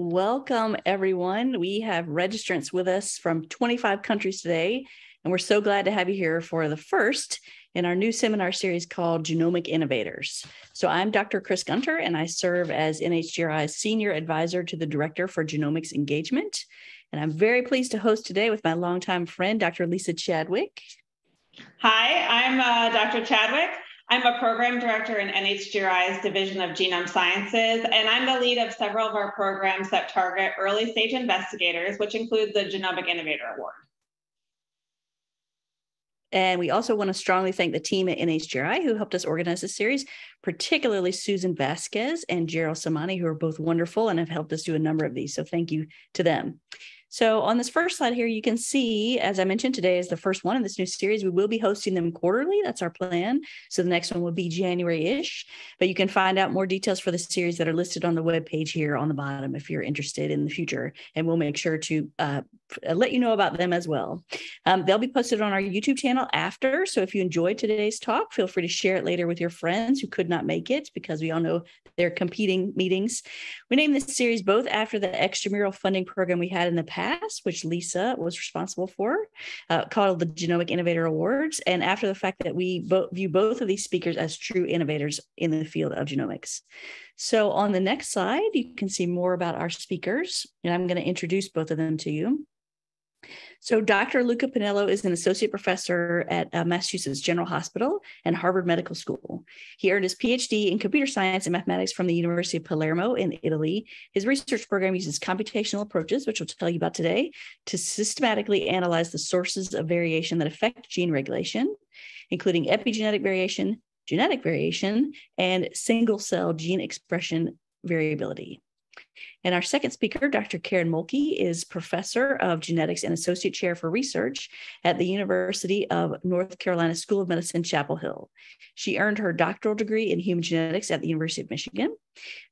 Welcome, everyone. We have registrants with us from 25 countries today, and we're so glad to have you here for the first in our new seminar series called Genomic Innovators. So, I'm Dr. Chris Gunter, and I serve as NHGRI's Senior Advisor to the Director for Genomics Engagement. And I'm very pleased to host today with my longtime friend, Dr. Lisa Chadwick. Hi, I'm uh, Dr. Chadwick. I'm a program director in NHGRI's Division of Genome Sciences, and I'm the lead of several of our programs that target early stage investigators, which include the Genomic Innovator Award. And we also want to strongly thank the team at NHGRI who helped us organize this series, particularly Susan Vasquez and Gerald Samani, who are both wonderful and have helped us do a number of these. So thank you to them. So on this first slide here, you can see, as I mentioned, today is the first one in this new series. We will be hosting them quarterly. That's our plan. So the next one will be January-ish. But you can find out more details for the series that are listed on the web page here on the bottom if you're interested in the future. And we'll make sure to uh, let you know about them as well. Um, they'll be posted on our YouTube channel after. So if you enjoyed today's talk, feel free to share it later with your friends who could not make it because we all know they're competing meetings. We named this series both after the extramural funding program we had in the past past, which Lisa was responsible for, uh, called the Genomic Innovator Awards. And after the fact that we bo- view both of these speakers as true innovators in the field of genomics. So on the next slide, you can see more about our speakers. And I'm going to introduce both of them to you. So, Dr. Luca Pinello is an associate professor at uh, Massachusetts General Hospital and Harvard Medical School. He earned his PhD in computer science and mathematics from the University of Palermo in Italy. His research program uses computational approaches, which we'll tell you about today, to systematically analyze the sources of variation that affect gene regulation, including epigenetic variation, genetic variation, and single cell gene expression variability. And our second speaker, Dr. Karen Mulkey, is professor of genetics and associate chair for research at the University of North Carolina School of Medicine, Chapel Hill. She earned her doctoral degree in human genetics at the University of Michigan.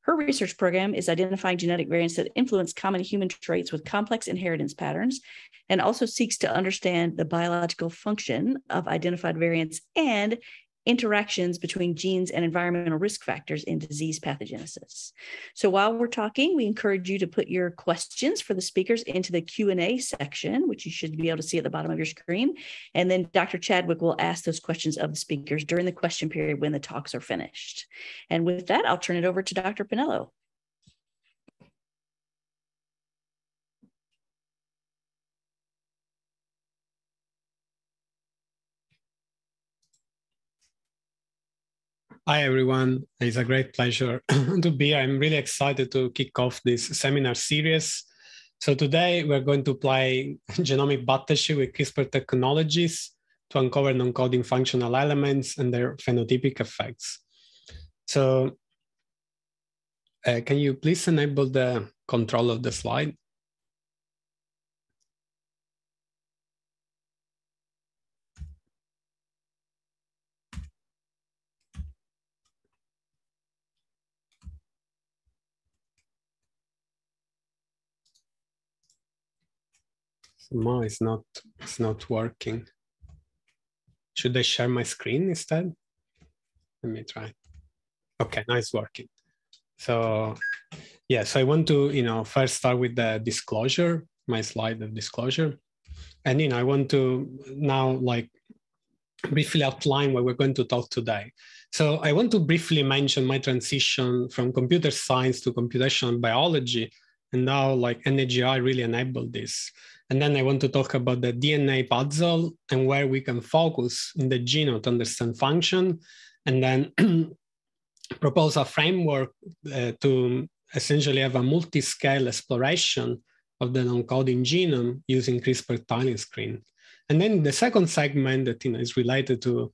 Her research program is identifying genetic variants that influence common human traits with complex inheritance patterns and also seeks to understand the biological function of identified variants and interactions between genes and environmental risk factors in disease pathogenesis. So while we're talking, we encourage you to put your questions for the speakers into the Q&A section, which you should be able to see at the bottom of your screen. And then Dr. Chadwick will ask those questions of the speakers during the question period when the talks are finished. And with that, I'll turn it over to Dr. Pinello. Hi, everyone. It's a great pleasure to be here. I'm really excited to kick off this seminar series. So today we're going to play genomic battleship with CRISPR technologies to uncover non-coding functional elements and their phenotypic effects. So uh, can you please enable the control of the slide? No, it's not, it's not working. Should I share my screen instead? Let me try. Okay, now it's working. So yeah, so I want to, you know, first start with the disclosure, my slide of disclosure. And, you know, I want to now like briefly outline what we're going to talk today. So I want to briefly mention my transition from computer science to computational biology and now like NHGRI really enabled this. And then I want to talk about the DNA puzzle and where we can focus in the genome to understand function, and then propose a framework uh, to essentially have a multi-scale exploration of the non-coding genome using CRISPR tiling screen. And then the second segment that you know, is related to,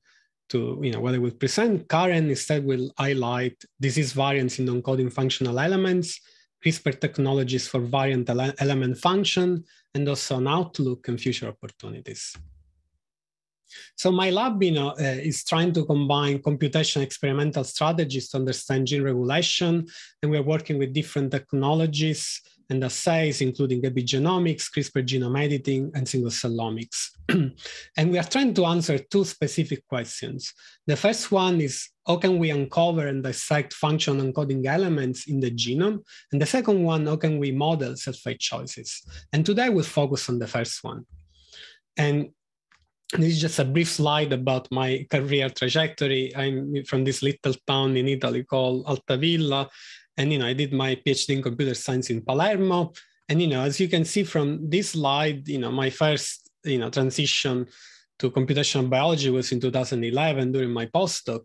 to you know, what I will present, Karen instead will highlight disease variants in non-coding functional elements CRISPR technologies for variant ele element function, and also an outlook and future opportunities. So my lab you know, uh, is trying to combine computation experimental strategies to understand gene regulation, and we're working with different technologies and assays, including epigenomics, CRISPR genome editing, and single-cell omics. and we are trying to answer two specific questions. The first one is how can we uncover and dissect function encoding elements in the genome? And the second one, how can we model self-fate choices? And today we'll focus on the first one. And this is just a brief slide about my career trajectory. I'm from this little town in Italy called Altavilla. And, you know, I did my PhD in computer science in Palermo. And, you know, as you can see from this slide, you know, my first, you know, transition to computational biology was in 2011 during my postdoc.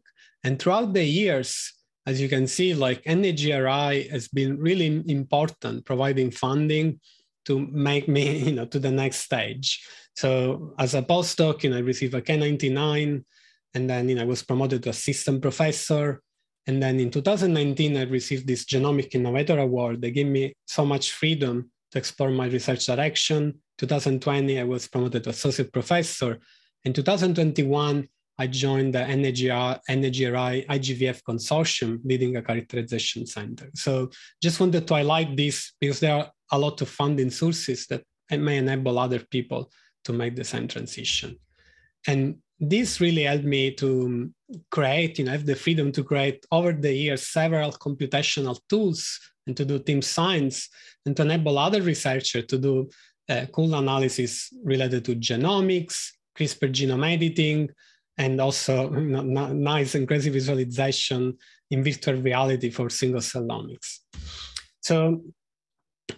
And throughout the years, as you can see, like NAGRI has been really important, providing funding to make me, you know, to the next stage. So as a postdoc, you know, I received a K99, and then you know, I was promoted to assistant professor. And then in 2019, I received this Genomic Innovator Award. They gave me so much freedom to explore my research direction. 2020, I was promoted to associate professor. In 2021, I joined the NAGRI IGVF consortium, leading a characterization center. So just wanted to highlight this because there are a lot of funding sources that may enable other people to make the same transition. And this really helped me to create, you know, have the freedom to create over the years several computational tools and to do team science and to enable other researchers to do uh, cool analysis related to genomics, CRISPR genome editing, and also you know, nice and crazy visualization in virtual reality for single cell omics. So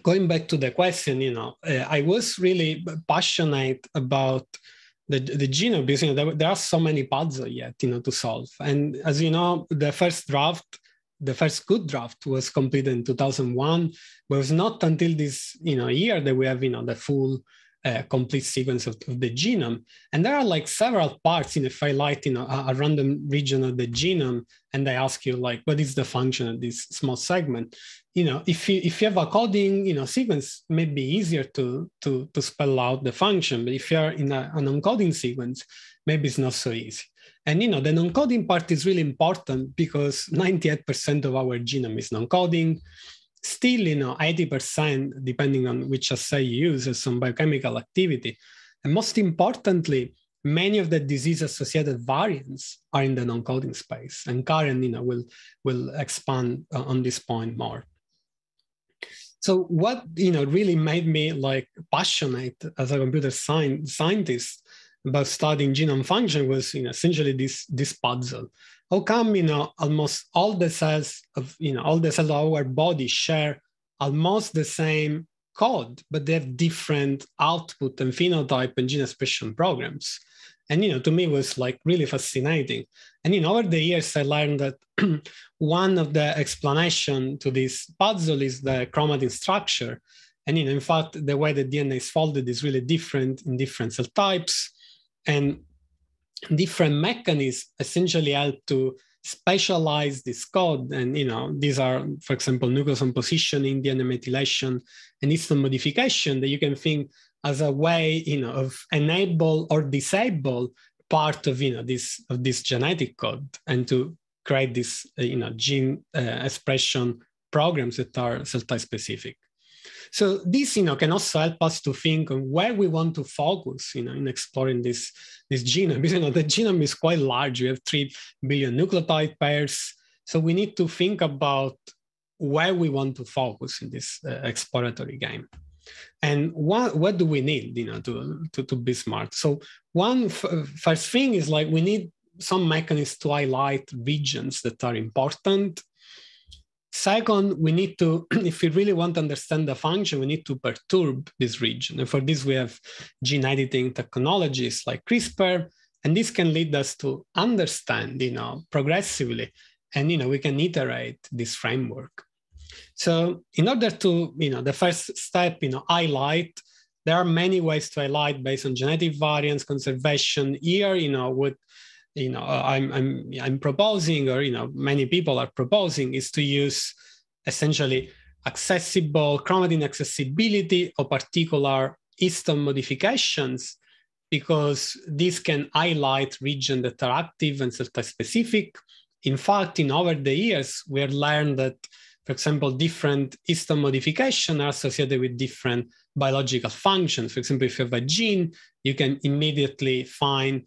going back to the question, you know, uh, I was really passionate about the, the genome because you know, there, there are so many puzzles yet, you know, to solve. And as you know, the first draft, the first good draft was completed in 2001, but was not until this, you know, year that we have, you know, the full a complete sequence of, of, the genome. And there are like several parts in if I light know, a, a, random region of the genome and I ask you like, what is the function of this small segment? You know, if you if you have a coding, you know, sequence, may be easier to to to spell out the function. But if you're in a, an encoding sequence, maybe it's not so easy. And you know, the non-coding part is really important because 98% of our genome is non-coding still, you know, 80%, depending on which assay you use, is some biochemical activity. And most importantly, many of the disease-associated variants are in the non-coding space. And Karen, you know, will, will expand uh, on this point more. So what, you know, really made me like passionate as a computer science scientist about studying genome function was, you know, essentially this, this puzzle how come you know almost all the cells of you know all the cells of our body share almost the same code but they have different output and phenotype and gene expression programs? And you know to me was like really fascinating. And you know over the years i learned that one of the explanation to this puzzle is the chromatin structure. And you know in fact the way the dna is folded is really different in different cell types. And different mechanisms essentially help to specialize this code. And you know, these are, for example, nucleosome positioning, DNA methylation, and histone modification that you can think as a way, you know, of enable or disable part of you know this of this genetic code and to create this uh, you know gene uh, expression programs that are cell type specific. So this, you know, can also help us to think on where we want to focus, you know, in exploring this, this genome. Because, you know, the genome is quite large. We have 3 billion nucleotide pairs. So we need to think about where we want to focus in this uh, exploratory game. And what, what do we need, you know, to, to, to be smart? So one first thing is like we need some mechanisms to highlight regions that are important Second, we need to, if we really want to understand the function, we need to perturb this region. And for this, we have gene editing technologies like CRISPR, and this can lead us to understand, you know, progressively, and you know, we can iterate this framework. So, in order to, you know, the first step, you know, highlight. There are many ways to highlight based on genetic variants, conservation. Here, you know, would you know uh, I'm I'm I'm proposing, or you know many people are proposing, is to use essentially accessible chromatin accessibility or particular histone modifications because this can highlight regions that are active and certain specific. In fact, in over the years, we have learned that, for example, different histone modifications are associated with different biological functions. For example, if you have a gene, you can immediately find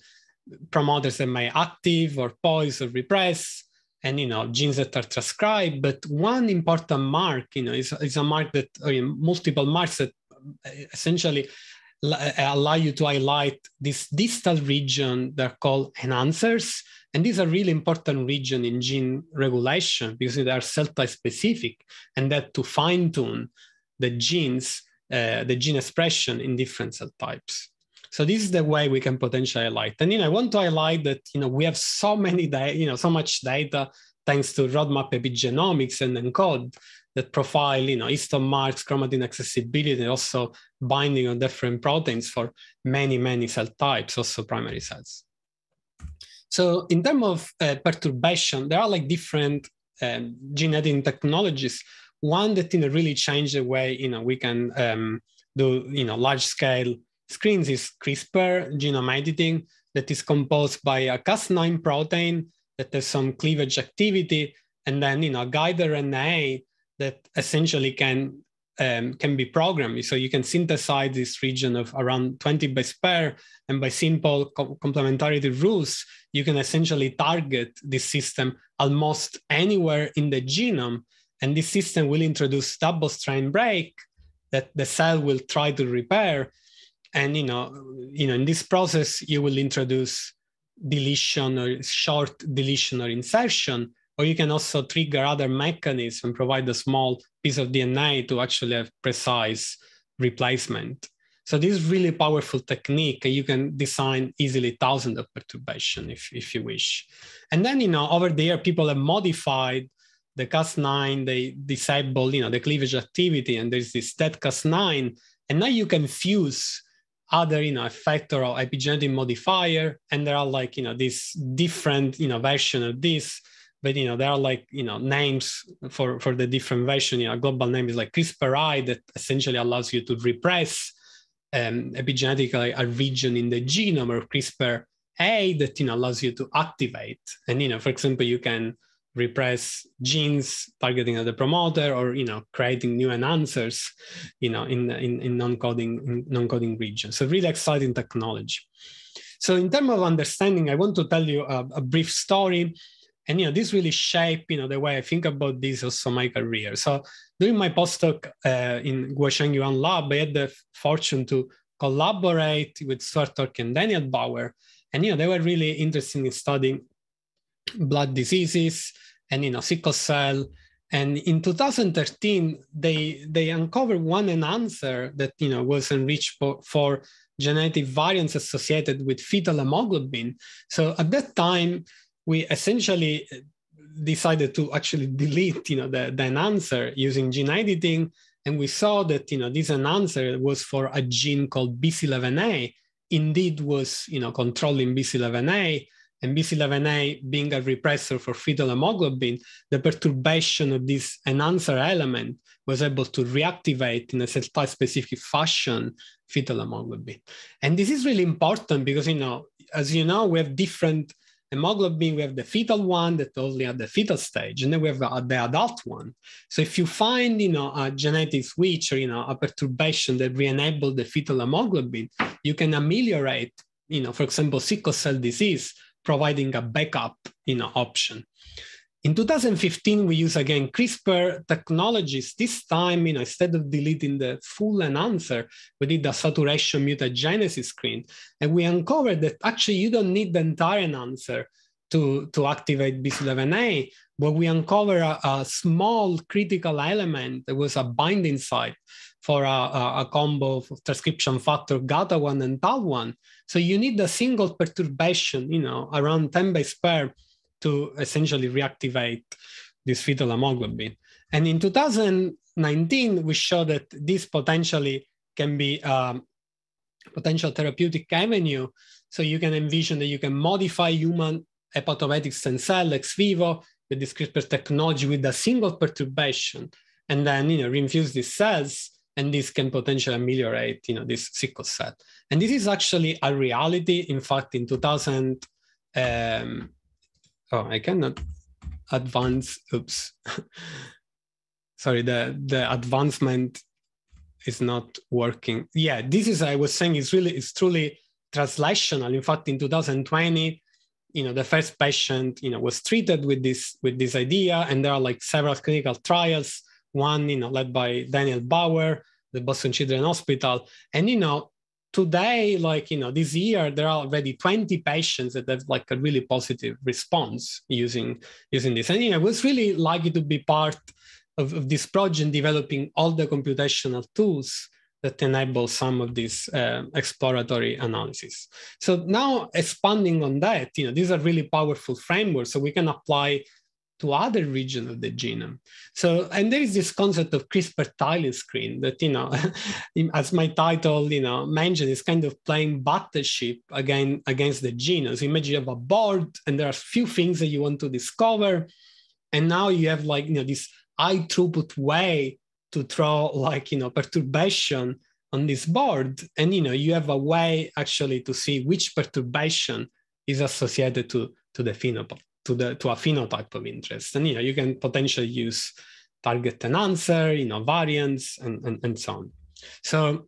promoters that may active or pause or repress, and you know genes that are transcribed. But one important mark, you know, is, is a mark that know, multiple marks that essentially allow you to highlight this distal region that are called enhancers. And these are really important region in gene regulation because they are cell type specific and that to fine tune the genes, uh, the gene expression in different cell types. So this is the way we can potentially highlight. And you know, I want to highlight that you know we have so many data, you know, so much data thanks to roadmap epigenomics and ENCODE that profile, you know, histone marks, chromatin accessibility, and also binding on different proteins for many, many cell types, also primary cells. So in terms of uh, perturbation, there are like different um, gene editing technologies. One that you know, really changed the way you know we can um, do you know large scale screens is CRISPR genome editing that is composed by a Cas9 protein that has some cleavage activity, and then you know guide RNA that essentially can um, can be programmed. So you can synthesize this region of around 20 base pair, and by simple co complementarity rules, you can essentially target this system almost anywhere in the genome. And this system will introduce double strand break that the cell will try to repair. And you know, you know, in this process, you will introduce deletion or short deletion or insertion or you can also trigger other mechanisms and provide a small piece of DNA to actually have precise replacement. So this is really powerful technique. You can design easily thousands of perturbation if, if you wish. And then, you know, over there, people have modified the Cas9, they disable, you know, the cleavage activity, and there's this dead Cas9. And now you can fuse other, you know, effector or epigenetic modifier. And there are like, you know, this different, you know, version of this but you know there are like you know names for for the different version you know global name is like crispr-i that essentially allows you to repress um, epigenetically a region in the genome or crispr a that you know allows you to activate and you know for example you can repress genes targeting at the promoter or you know creating new enhancers you know in in, in non-coding in non-coding regions so really exciting technology. So in terms of understanding i want to tell you a, a brief story. And you know this really shaped you know the way I think about this also my career. So during my postdoc uh, in Guosheng Yuan Lab, I had the fortune to collaborate with Stuart and Daniel Bauer, and you know they were really interested in studying blood diseases and you know sickle cell. And in 2013, they they uncovered one enhancer that you know was enriched for, for genetic variants associated with fetal hemoglobin. So at that time, we essentially decided to actually delete you know the, the enhancer using gene editing and we saw that you know this enhancer was for a gene called bc11a indeed was you know controlling bc11a and bc11a being a repressor for fetal hemoglobin the perturbation of this enhancer element was able to reactivate in a cell type specific fashion fetal hemoglobin and this is really important because you know as you know we have different hemoglobin, we have the fetal one that only at the fetal stage, and then we have the adult one. So if you find, you know, a genetic switch or, you know, a perturbation that re-enable the fetal hemoglobin, you can ameliorate, you know, for example, sickle cell disease, providing a backup, you know, option. In 2015, we use again CRISPR technologies. This time, you know, instead of deleting the full enhancer, we did a saturation mutagenesis screen. And we uncovered that actually you don't need the entire enhancer to, to activate BC11A, but we uncover a, a, small critical element that was a binding site for a, a, combo of transcription factor GATA1 and TAL1. So you need a single perturbation, you know, around 10 base pair to essentially reactivate this fetal hemoglobin. And in 2019, we showed that this potentially can be a potential therapeutic avenue. So you can envision that you can modify human hepatopoietic stem cell ex vivo with this CRISPR technology with a single perturbation, and then you know reinfuse these cells, and this can potentially ameliorate you know this sickle cell. And this is actually a reality. In fact, in 2000. Um, oh, I cannot advance. Oops. Sorry, the, the advancement is not working. Yeah, this is, I was saying, it's really, it's truly translational. In fact, in 2020, you know, the first patient, you know, was treated with this with this idea, and there are like several clinical trials. One, you know, led by Daniel Bauer, the Boston Children's Hospital, and you know, today, like you know, this year there are already 20 patients that have like a really positive response using using this, and you know, it was really lucky to be part of, of this project, developing all the computational tools that enable some of these uh, exploratory analysis. So now expanding on that, you know, these are really powerful frameworks, so we can apply to other regions of the genome. So, and there is this concept of CRISPR tiling screen that, you know, as my title, you know, mentioned, is kind of playing battleship again against the genome. So imagine you have a board and there are a few things that you want to discover. And now you have like, you know, this high throughput way to throw like you know perturbation on this board and you know you have a way actually to see which perturbation is associated to to the phenotype to the to a phenotype of interest. And you know you can potentially use target and answer you know variants and and, and so on. So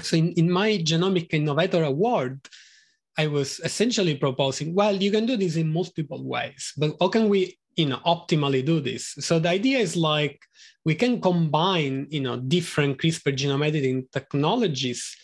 so in, in my genomic innovator award i was essentially proposing well you can do this in multiple ways but how can we you know optimally do this? So the idea is like we can combine you know different crispr genome editing technologies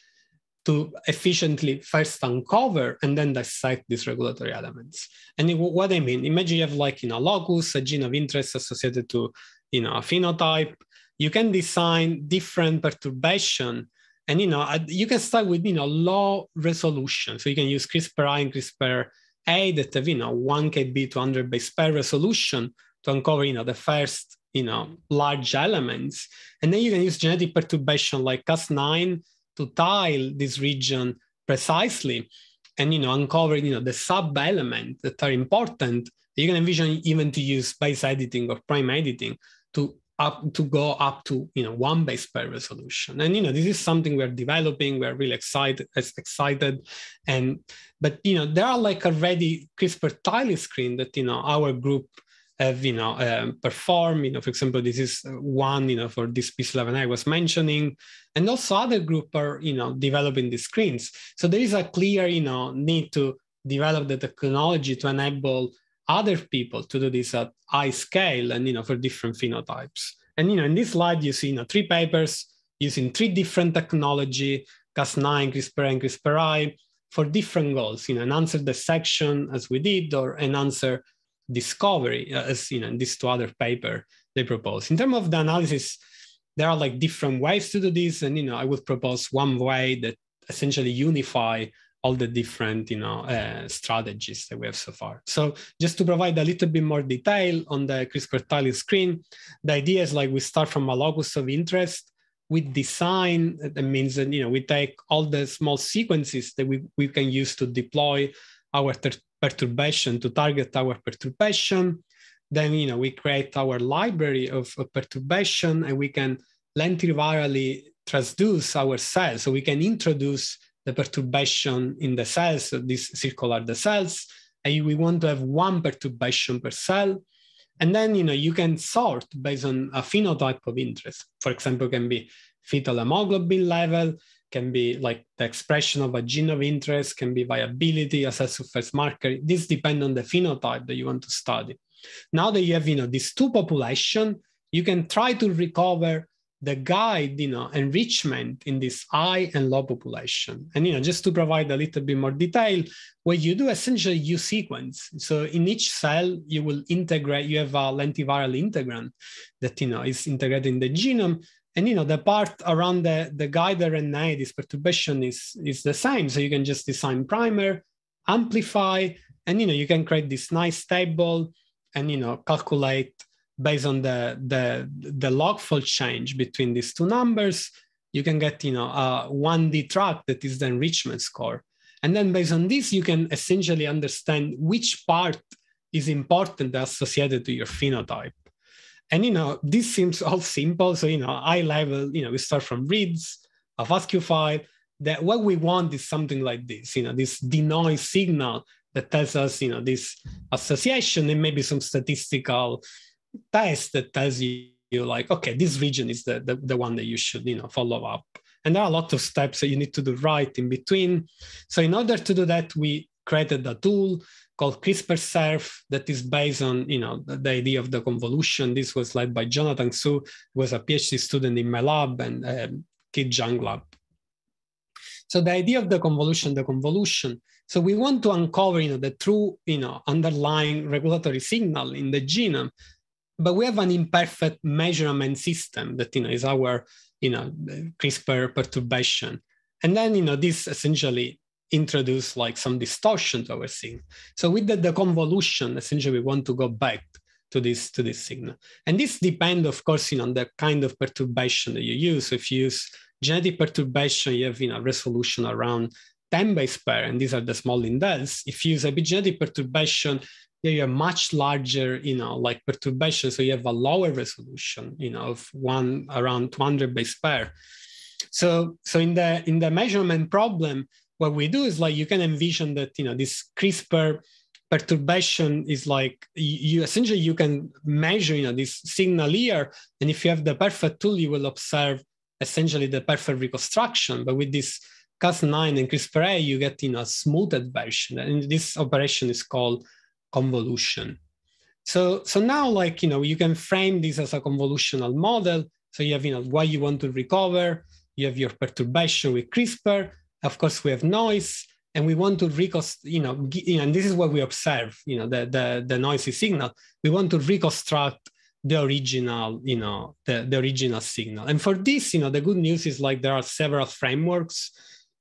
to efficiently first uncover and then dissect these regulatory elements. And what i mean imagine you have like you know locus a gene of interest associated to you know a phenotype. You can design different perturbation and you know you can start with you know low resolution. So you can use crispr i and crispr a that have, you know, 1 kb to 100 base pair resolution to uncover, you know, the first, you know, large elements. And then you can use genetic perturbation like Cas9 to tile this region precisely and, you know, uncover, you know, the sub-elements that are important. You can envision even to use base editing or prime editing to up to go up to you know one base pair resolution and you know this is something we're developing we're really excited excited and but you know there are like already crispr tiling screen that you know our group have you know um, performed you know for example this is one you know for this p11 i was mentioning and also other group are you know developing the screens so there is a clear you know need to develop the technology to enable other people to do this at high scale and you know for different phenotypes. And you know in this slide you see you know three papers using three different technology, Cas9, CRISPR and CRISPR-I for different goals. You know, an answer dissection as we did, or an answer discovery as you know these two other paper they propose. In terms of the analysis, there are like different ways to do this, and you know I would propose one way that essentially unify all the different you know uh, strategies that we have so far. So just to provide a little bit more detail on the CRISPR tiling screen, the idea is like we start from a locus of interest. We design that means that you know we take all the small sequences that we, we can use to deploy our perturbation to target our perturbation. Then you know we create our library of, of perturbation and we can lentivirally transduce our cells. So we can introduce the perturbation in the cells, so these circular the cells, and we want to have one perturbation per cell. And then you know you can sort based on a phenotype of interest. For example, can be fetal hemoglobin level, can be like the expression of a gene of interest, can be viability, a cell surface marker. This depends on the phenotype that you want to study. Now that you have you know these two population, you can try to recover the guide, you know, enrichment in this high and low population. And, you know, just to provide a little bit more detail, what you do essentially, you sequence. So in each cell, you will integrate, you have a lentiviral integrant that, you know, is integrated in the genome. And, you know, the part around the, the guide RNA, this perturbation is, is the same. So you can just design primer, amplify, and, you know, you can create this nice table and, you know, calculate based on the, the, the log fold change between these two numbers, you can get you know, a 1D track that is the enrichment score. And then based on this, you can essentially understand which part is important associated to your phenotype. And you know, this seems all simple. So you know, high uh, level, you know, we start from reads, a FASTQ file. That what we want is something like this, you know, this denoise signal that tells us, you know, this association and maybe some statistical test that tells you, you like, okay, this region is the, the, the one that you should, you know, follow up And there are a lot of steps that you need to do right in between. So in order to do that, we created a tool called CRISPR-Serf that is based on you know the, the, idea of the convolution. This was led by Jonathan Su, who was a PhD student in my lab and um, Kit Jung lab. So the idea of the convolution, the convolution. So we want to uncover you know, the true you know, underlying regulatory signal in the genome, but we have an imperfect measurement system that you know, is our you know, CRISPR perturbation. And then you know, this essentially introduce like some distortion to our signal. So with the, the convolution, essentially we want to go back to this to this signal. And this depends, of course, you know, on the kind of perturbation that you use. If you use genetic perturbation, you have you know resolution around 10 base pair, and these are the small indels. If you use epigenetic perturbation, you have much larger, you know, like perturbation. So you have a lower resolution, you know, of one around 200 base pair. So, so in the in the measurement problem, what we do is like you can envision that you know this CRISPR perturbation is like you, essentially you can measure you know this signal here, and if you have the perfect tool, you will observe essentially the perfect reconstruction. But with this Cas9 and CRISPR-A, you get in a smoothed version, and this operation is called convolution. So, so now, like you know, you can frame this as a convolutional model. So you have you know what you want to recover. You have your perturbation with CRISPR, of course, we have noise, and we want to reconstruct, you know, and this is what we observe, you know, the, the, the noisy signal. We want to reconstruct the original, you know, the, the original signal. And for this, you know, the good news is like there are several frameworks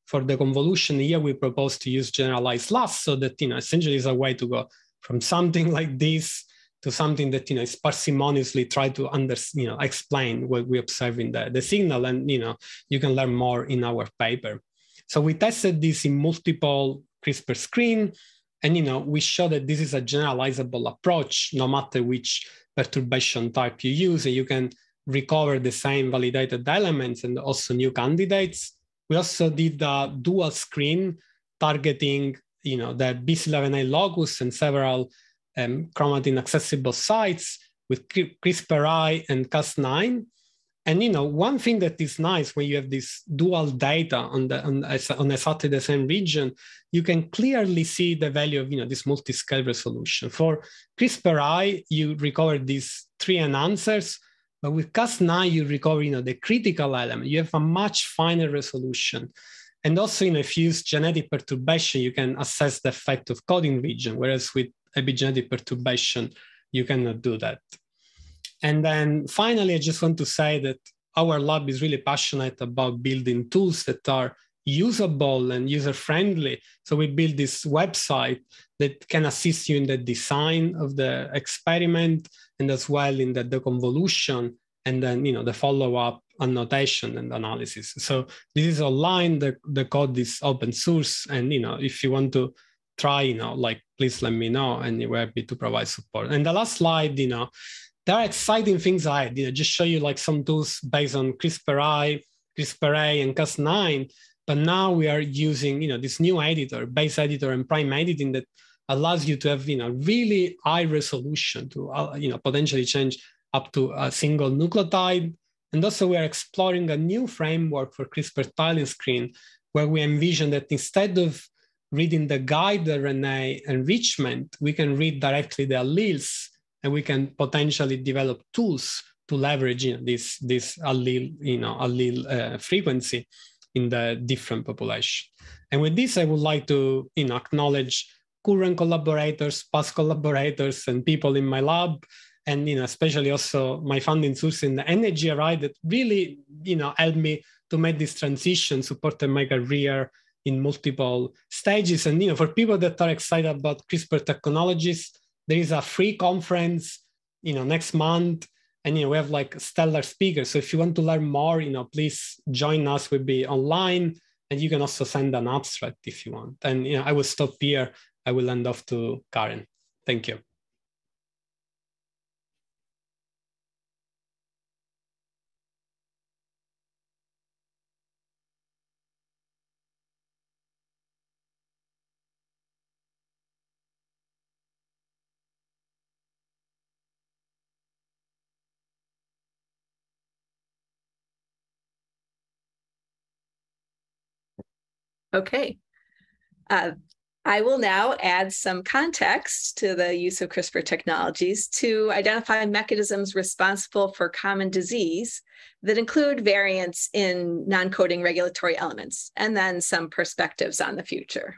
for the convolution. Here we propose to use generalized loss so that, you know, essentially is a way to go from something like this to something that you know is parsimoniously try to under you know explain what we observe in the, the signal and you know you can learn more in our paper so we tested this in multiple CRISPR screen, and you know we show that this is a generalizable approach, no matter which perturbation type you use, and you can recover the same validated elements and also new candidates. We also did a dual screen targeting, you know, the BCL11A locus and several um, chromatin accessible sites with CRISPR-I and Cas9. And you know, one thing that is nice when you have this dual data on the on, on exactly the same region, you can clearly see the value of you know this multi-scale resolution. For CRISPR-I, you recover these three enhancers, but with Cas9, you recover you know the critical element. You have a much finer resolution. And also, if you use genetic perturbation, you can assess the effect of coding region, whereas with epigenetic perturbation, you cannot do that. And then finally, I just want to say that our lab is really passionate about building tools that are usable and user friendly. So we built this website that can assist you in the design of the experiment and as well in the, the convolution and then you know the follow-up annotation and analysis. So this is online. The, the code is open source. And you know, if you want to try, you know, like please let me know and we're happy to provide support. And the last slide, you know, there are exciting things I did. I just show you like some tools based on CRISPR-I, CRISPR-A, and Cas9. But now we are using you know this new editor, base editor, and prime editing that allows you to have you know really high resolution to uh, you know potentially change up to a single nucleotide. And also we are exploring a new framework for CRISPR tiling screen where we envision that instead of reading the guide RNA enrichment, we can read directly the alleles and we can potentially develop tools to leverage you know, this this allele you know allele uh, frequency in the different population. And with this, I would like to you know acknowledge current collaborators, past collaborators, and people in my lab, and you know especially also my funding source in the NHGRI that really you know helped me to make this transition, supported my career in multiple stages. And you know for people that are excited about CRISPR technologies there is a free conference, you know, next month, and you know we have like stellar speakers. So if you want to learn more, you know, please join us. We'll be online, and you can also send an abstract if you want. And you know, I will stop here. I will hand off to Karen. Thank you. Okay. Uh, I will now add some context to the use of CRISPR technologies to identify mechanisms responsible for common disease that include variants in non coding regulatory elements, and then some perspectives on the future.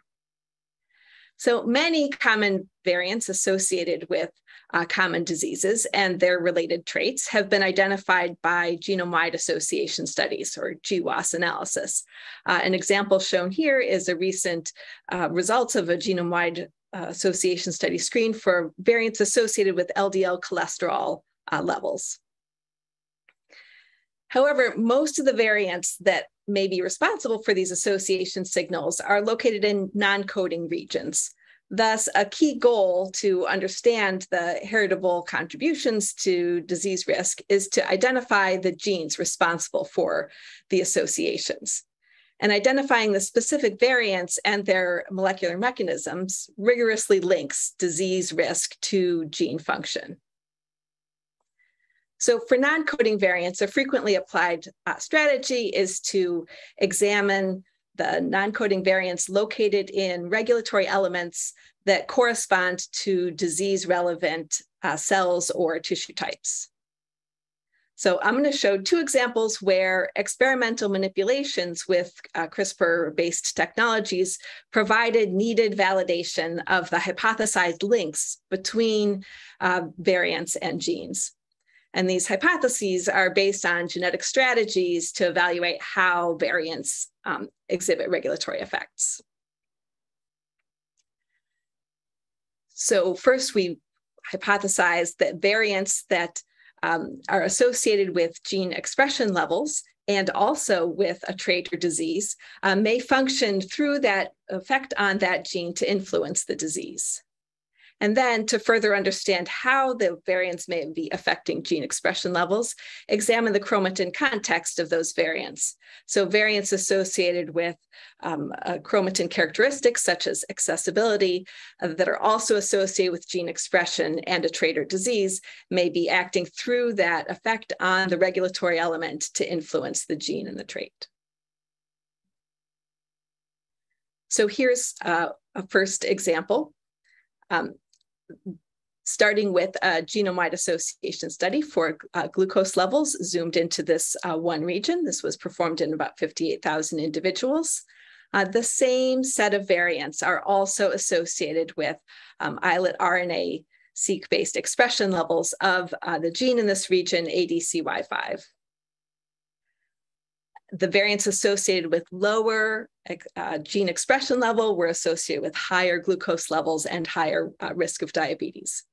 So, many common variants associated with uh, common diseases and their related traits have been identified by genome wide association studies or GWAS analysis. Uh, an example shown here is a recent uh, results of a genome wide uh, association study screen for variants associated with LDL cholesterol uh, levels. However, most of the variants that may be responsible for these association signals are located in non coding regions. Thus, a key goal to understand the heritable contributions to disease risk is to identify the genes responsible for the associations. And identifying the specific variants and their molecular mechanisms rigorously links disease risk to gene function. So, for non coding variants, a frequently applied uh, strategy is to examine the non-coding variants located in regulatory elements that correspond to disease relevant uh, cells or tissue types. So I'm going to show two examples where experimental manipulations with uh, CRISPR-based technologies provided needed validation of the hypothesized links between uh, variants and genes. And these hypotheses are based on genetic strategies to evaluate how variants um, exhibit regulatory effects. So first we hypothesized that variants that um, are associated with gene expression levels and also with a trait or disease um, may function through that effect on that gene to influence the disease. And then to further understand how the variants may be affecting gene expression levels, examine the chromatin context of those variants. So variants associated with um, chromatin characteristics such as accessibility uh, that are also associated with gene expression and a trait or disease may be acting through that effect on the regulatory element to influence the gene and the trait. So here's uh, a first example. Um, starting with a genome-wide association study for uh, glucose levels zoomed into this uh, one region. This was performed in about 58,000 individuals. Uh, the same set of variants are also associated with um, islet RNA seq-based expression levels of uh, the gene in this region, ADCY5 the variants associated with lower uh, gene expression level were associated with higher glucose levels and higher uh, risk of diabetes.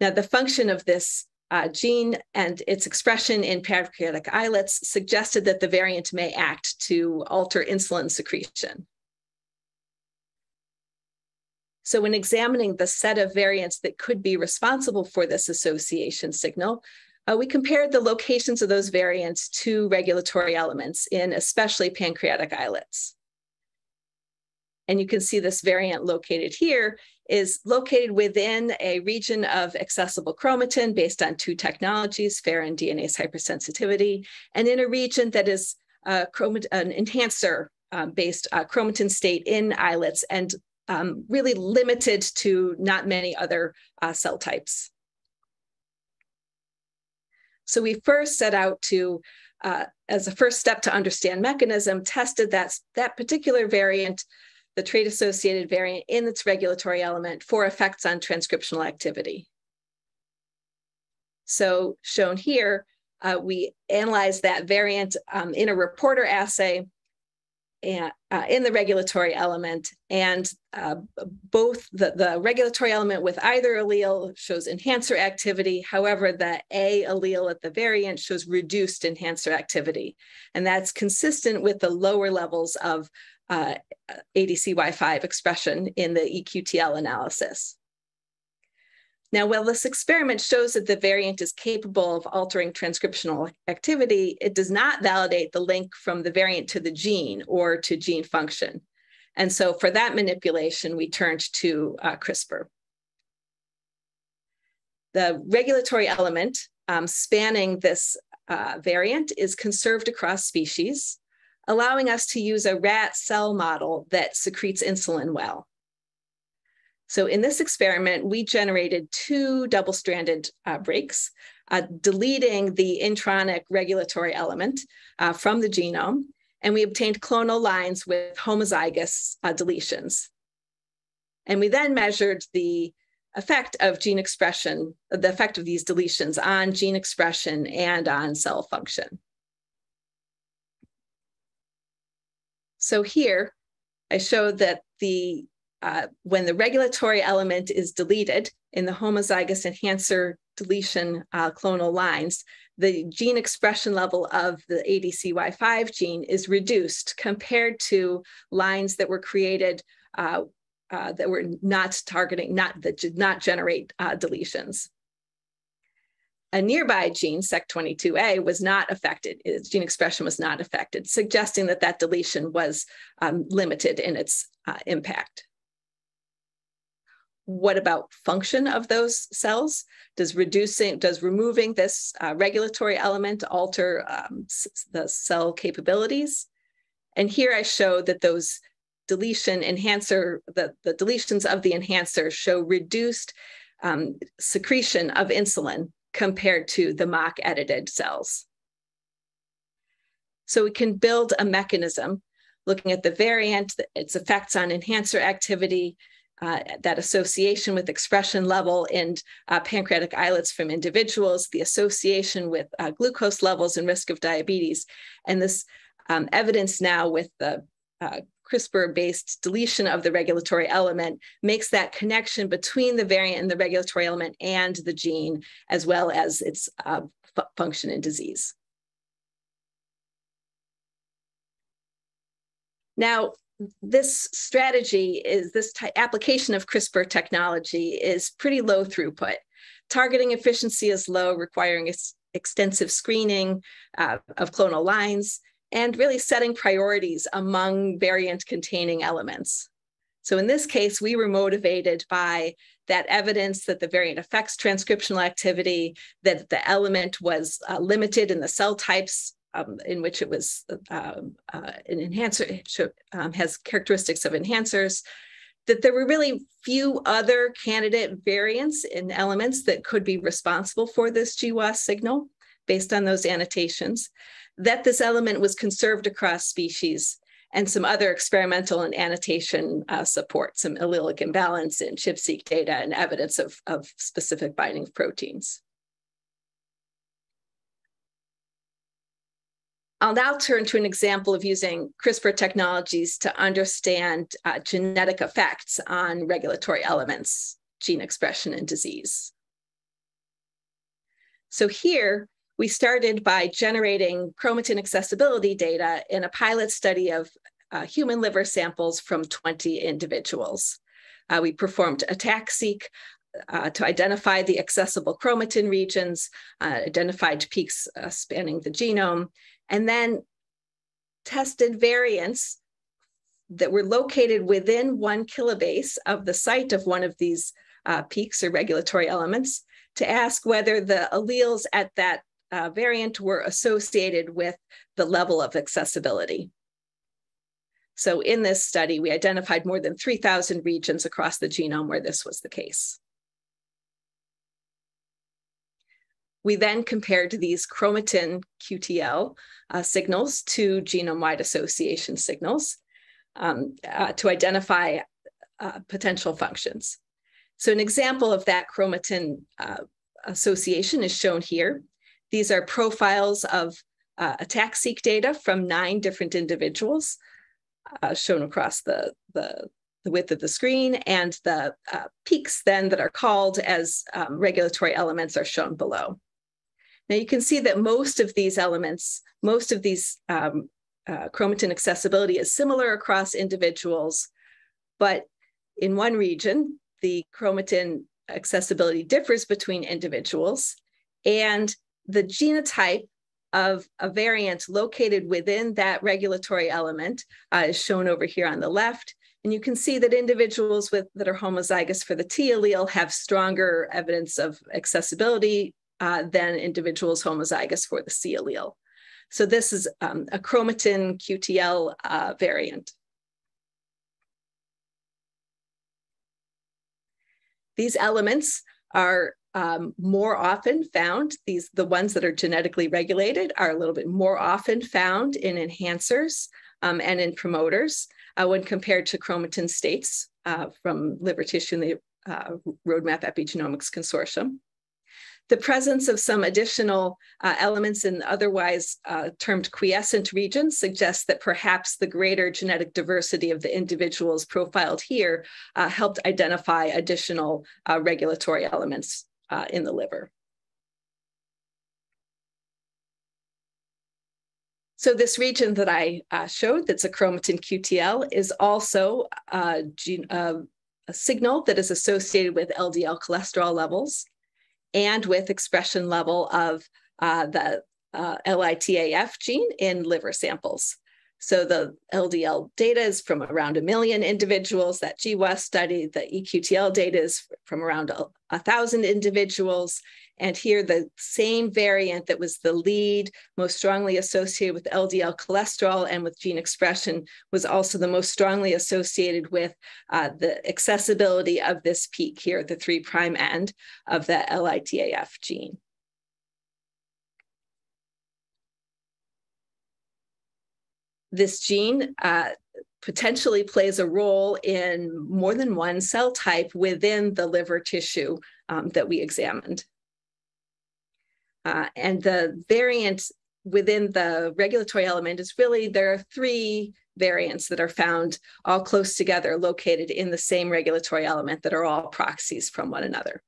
Now, the function of this uh, gene and its expression in pancreatic islets suggested that the variant may act to alter insulin secretion. So when examining the set of variants that could be responsible for this association signal, uh, we compared the locations of those variants to regulatory elements in especially pancreatic islets. And you can see this variant located here is located within a region of accessible chromatin based on two technologies, FAIR and DNase hypersensitivity, and in a region that is uh, an enhancer um, based uh, chromatin state in islets and um, really limited to not many other uh, cell types. So we first set out to, uh, as a first step to understand mechanism, tested that, that particular variant, the trait associated variant in its regulatory element for effects on transcriptional activity. So shown here, uh, we analyzed that variant um, in a reporter assay and, uh, in the regulatory element. And uh, both the, the regulatory element with either allele shows enhancer activity. However, the A allele at the variant shows reduced enhancer activity. And that's consistent with the lower levels of uh, ADCY5 expression in the EQTL analysis. Now, while this experiment shows that the variant is capable of altering transcriptional activity, it does not validate the link from the variant to the gene or to gene function. And so for that manipulation, we turned to uh, CRISPR. The regulatory element um, spanning this uh, variant is conserved across species. allowing us to use a rat cell model that secretes insulin well. So in this experiment, we generated two double-stranded uh, breaks, uh, deleting the intronic regulatory element uh, from the genome, and we obtained clonal lines with homozygous uh, deletions. And we then measured the effect of gene expression, the effect of these deletions on gene expression and on cell function. So here, I showed that the uh, when the regulatory element is deleted in the homozygous enhancer deletion uh, clonal lines, the gene expression level of the ADCY5 gene is reduced compared to lines that were created uh, uh, that were not targeting, not that did not generate uh, deletions. A nearby gene, SEC22A, was not affected. Its gene expression was not affected, suggesting that that deletion was um, limited in its uh, impact. What about function of those cells? Does reducing, does removing this uh, regulatory element alter um, the cell capabilities? And here I show that those deletion enhancer, the, the deletions of the enhancer show reduced um, secretion of insulin compared to the mock edited cells. So we can build a mechanism looking at the variant, its effects on enhancer activity, uh, that association with expression level in uh, pancreatic islets from individuals, the association with uh, glucose levels and risk of diabetes, and this um, evidence now with the uh, CRISPR-based deletion of the regulatory element makes that connection between the variant and the regulatory element and the gene, as well as its uh, function in disease. Now, this strategy is this application of CRISPR technology is pretty low throughput. Targeting efficiency is low, requiring extensive screening uh, of clonal lines and really setting priorities among variant containing elements. So in this case, we were motivated by that evidence that the variant affects transcriptional activity, that the element was uh, limited in the cell types um, in which it was um, uh, an enhancer, um, has characteristics of enhancers, that there were really few other candidate variants in elements that could be responsible for this GWAS signal based on those annotations that this element was conserved across species and some other experimental and annotation uh, support, some allelic imbalance in ChIP-seq data and evidence of, of specific binding of proteins. I'll now turn to an example of using CRISPR technologies to understand uh, genetic effects on regulatory elements, gene expression, and disease. So here, we started by generating chromatin accessibility data in a pilot study of uh, human liver samples from 20 individuals. Uh, we performed ATAC-seq uh, to identify the accessible chromatin regions, uh, identified peaks uh, spanning the genome, and then tested variants that were located within one kilobase of the site of one of these uh, peaks or regulatory elements to ask whether the alleles at that uh, variant were associated with the level of accessibility. So in this study, we identified more than 3,000 regions across the genome where this was the case. We then compared these chromatin QTL uh, signals to genome-wide association signals um, uh, to identify uh, potential functions. So an example of that chromatin uh, association is shown here. These are profiles of uh, ATAC-seq data from nine different individuals uh, shown across the, the, the, width of the screen and the uh, peaks then that are called as um, regulatory elements are shown below. Now you can see that most of these elements, most of these um, uh, chromatin accessibility is similar across individuals, but in one region, the chromatin accessibility differs between individuals. And the genotype of a variant located within that regulatory element uh, is shown over here on the left. And you can see that individuals with that are homozygous for the T allele have stronger evidence of accessibility uh, than individuals homozygous for the C allele. So this is um, a chromatin QTL uh, variant. These elements are um, more often found, these the ones that are genetically regulated are a little bit more often found in enhancers um, and in promoters uh, when compared to chromatin states uh, from liver tissue in the uh, Roadmap Epigenomics Consortium. The presence of some additional uh, elements in otherwise uh, termed quiescent regions suggests that perhaps the greater genetic diversity of the individuals profiled here uh, helped identify additional uh, regulatory elements uh, in the liver. So this region that I uh, showed, that's a chromatin QTL, is also gene, a signal that is associated with LDL cholesterol levels and with expression level of uh, the uh, LITAF gene in liver samples. So the LDL data is from around a million individuals, that GWAS study, the EQTL data is from around a, a thousand individuals, and here, the same variant that was the lead, most strongly associated with LDL cholesterol and with gene expression, was also the most strongly associated with uh, the accessibility of this peak here, the three prime end of the LITAF gene. This gene uh, potentially plays a role in more than one cell type within the liver tissue um, that we examined. Uh, and the variant within the regulatory element is really there are three variants that are found all close together, located in the same regulatory element that are all proxies from one another.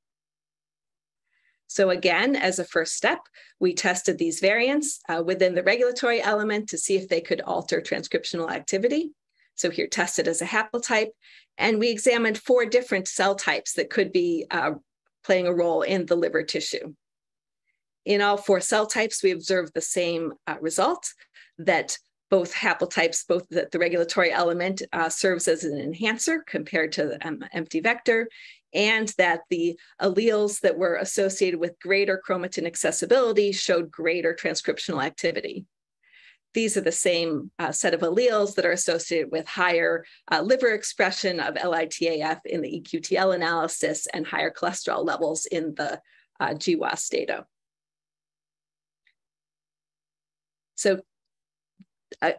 So again, as a first step, we tested these variants uh, within the regulatory element to see if they could alter transcriptional activity. So here tested as a haplotype, and we examined four different cell types that could be uh, playing a role in the liver tissue. In all four cell types, we observed the same uh, result that both haplotypes, both the, the regulatory element uh, serves as an enhancer compared to the um, empty vector, and that the alleles that were associated with greater chromatin accessibility showed greater transcriptional activity. These are the same uh, set of alleles that are associated with higher uh, liver expression of LITAF in the EQTL analysis and higher cholesterol levels in the uh, GWAS data. So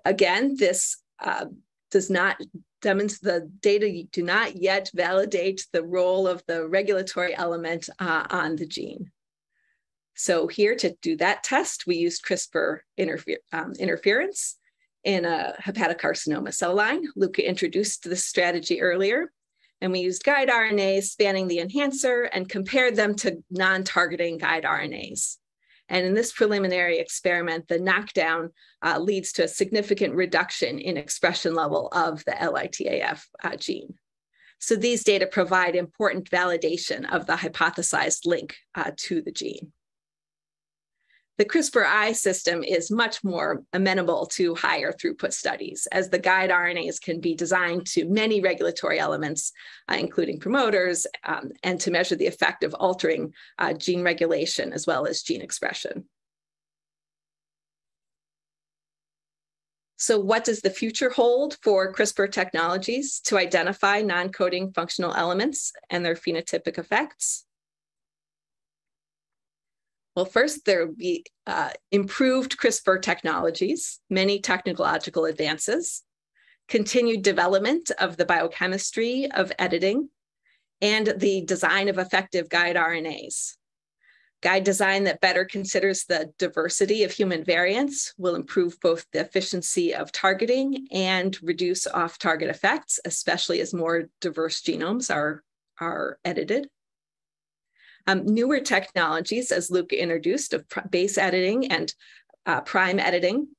again, this uh, does not demonstrate the data do not yet validate the role of the regulatory element uh, on the gene. So here to do that test, we used CRISPR interfer um, interference in a hepatocarcinoma cell line. Luca introduced this strategy earlier. And we used guide RNAs spanning the enhancer and compared them to non-targeting guide RNAs. And in this preliminary experiment, the knockdown uh, leads to a significant reduction in expression level of the LITAF uh, gene. So these data provide important validation of the hypothesized link uh, to the gene. The CRISPR-I system is much more amenable to higher throughput studies, as the guide RNAs can be designed to many regulatory elements, uh, including promoters, um, and to measure the effect of altering uh, gene regulation as well as gene expression. So what does the future hold for CRISPR technologies to identify non-coding functional elements and their phenotypic effects? Well, first, there will be uh, improved CRISPR technologies, many technological advances, continued development of the biochemistry of editing, and the design of effective guide RNAs. Guide design that better considers the diversity of human variants will improve both the efficiency of targeting and reduce off target effects, especially as more diverse genomes are, are edited. Um, newer technologies, as Luke introduced, of base editing and uh, prime editing,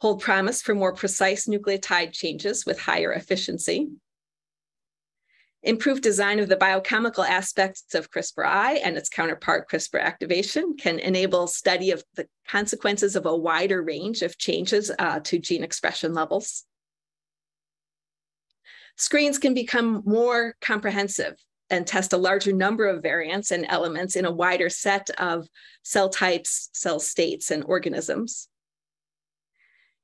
hold promise for more precise nucleotide changes with higher efficiency. Improved design of the biochemical aspects of CRISPR-I and its counterpart CRISPR activation can enable study of the consequences of a wider range of changes uh, to gene expression levels. Screens can become more comprehensive and test a larger number of variants and elements in a wider set of cell types, cell states, and organisms.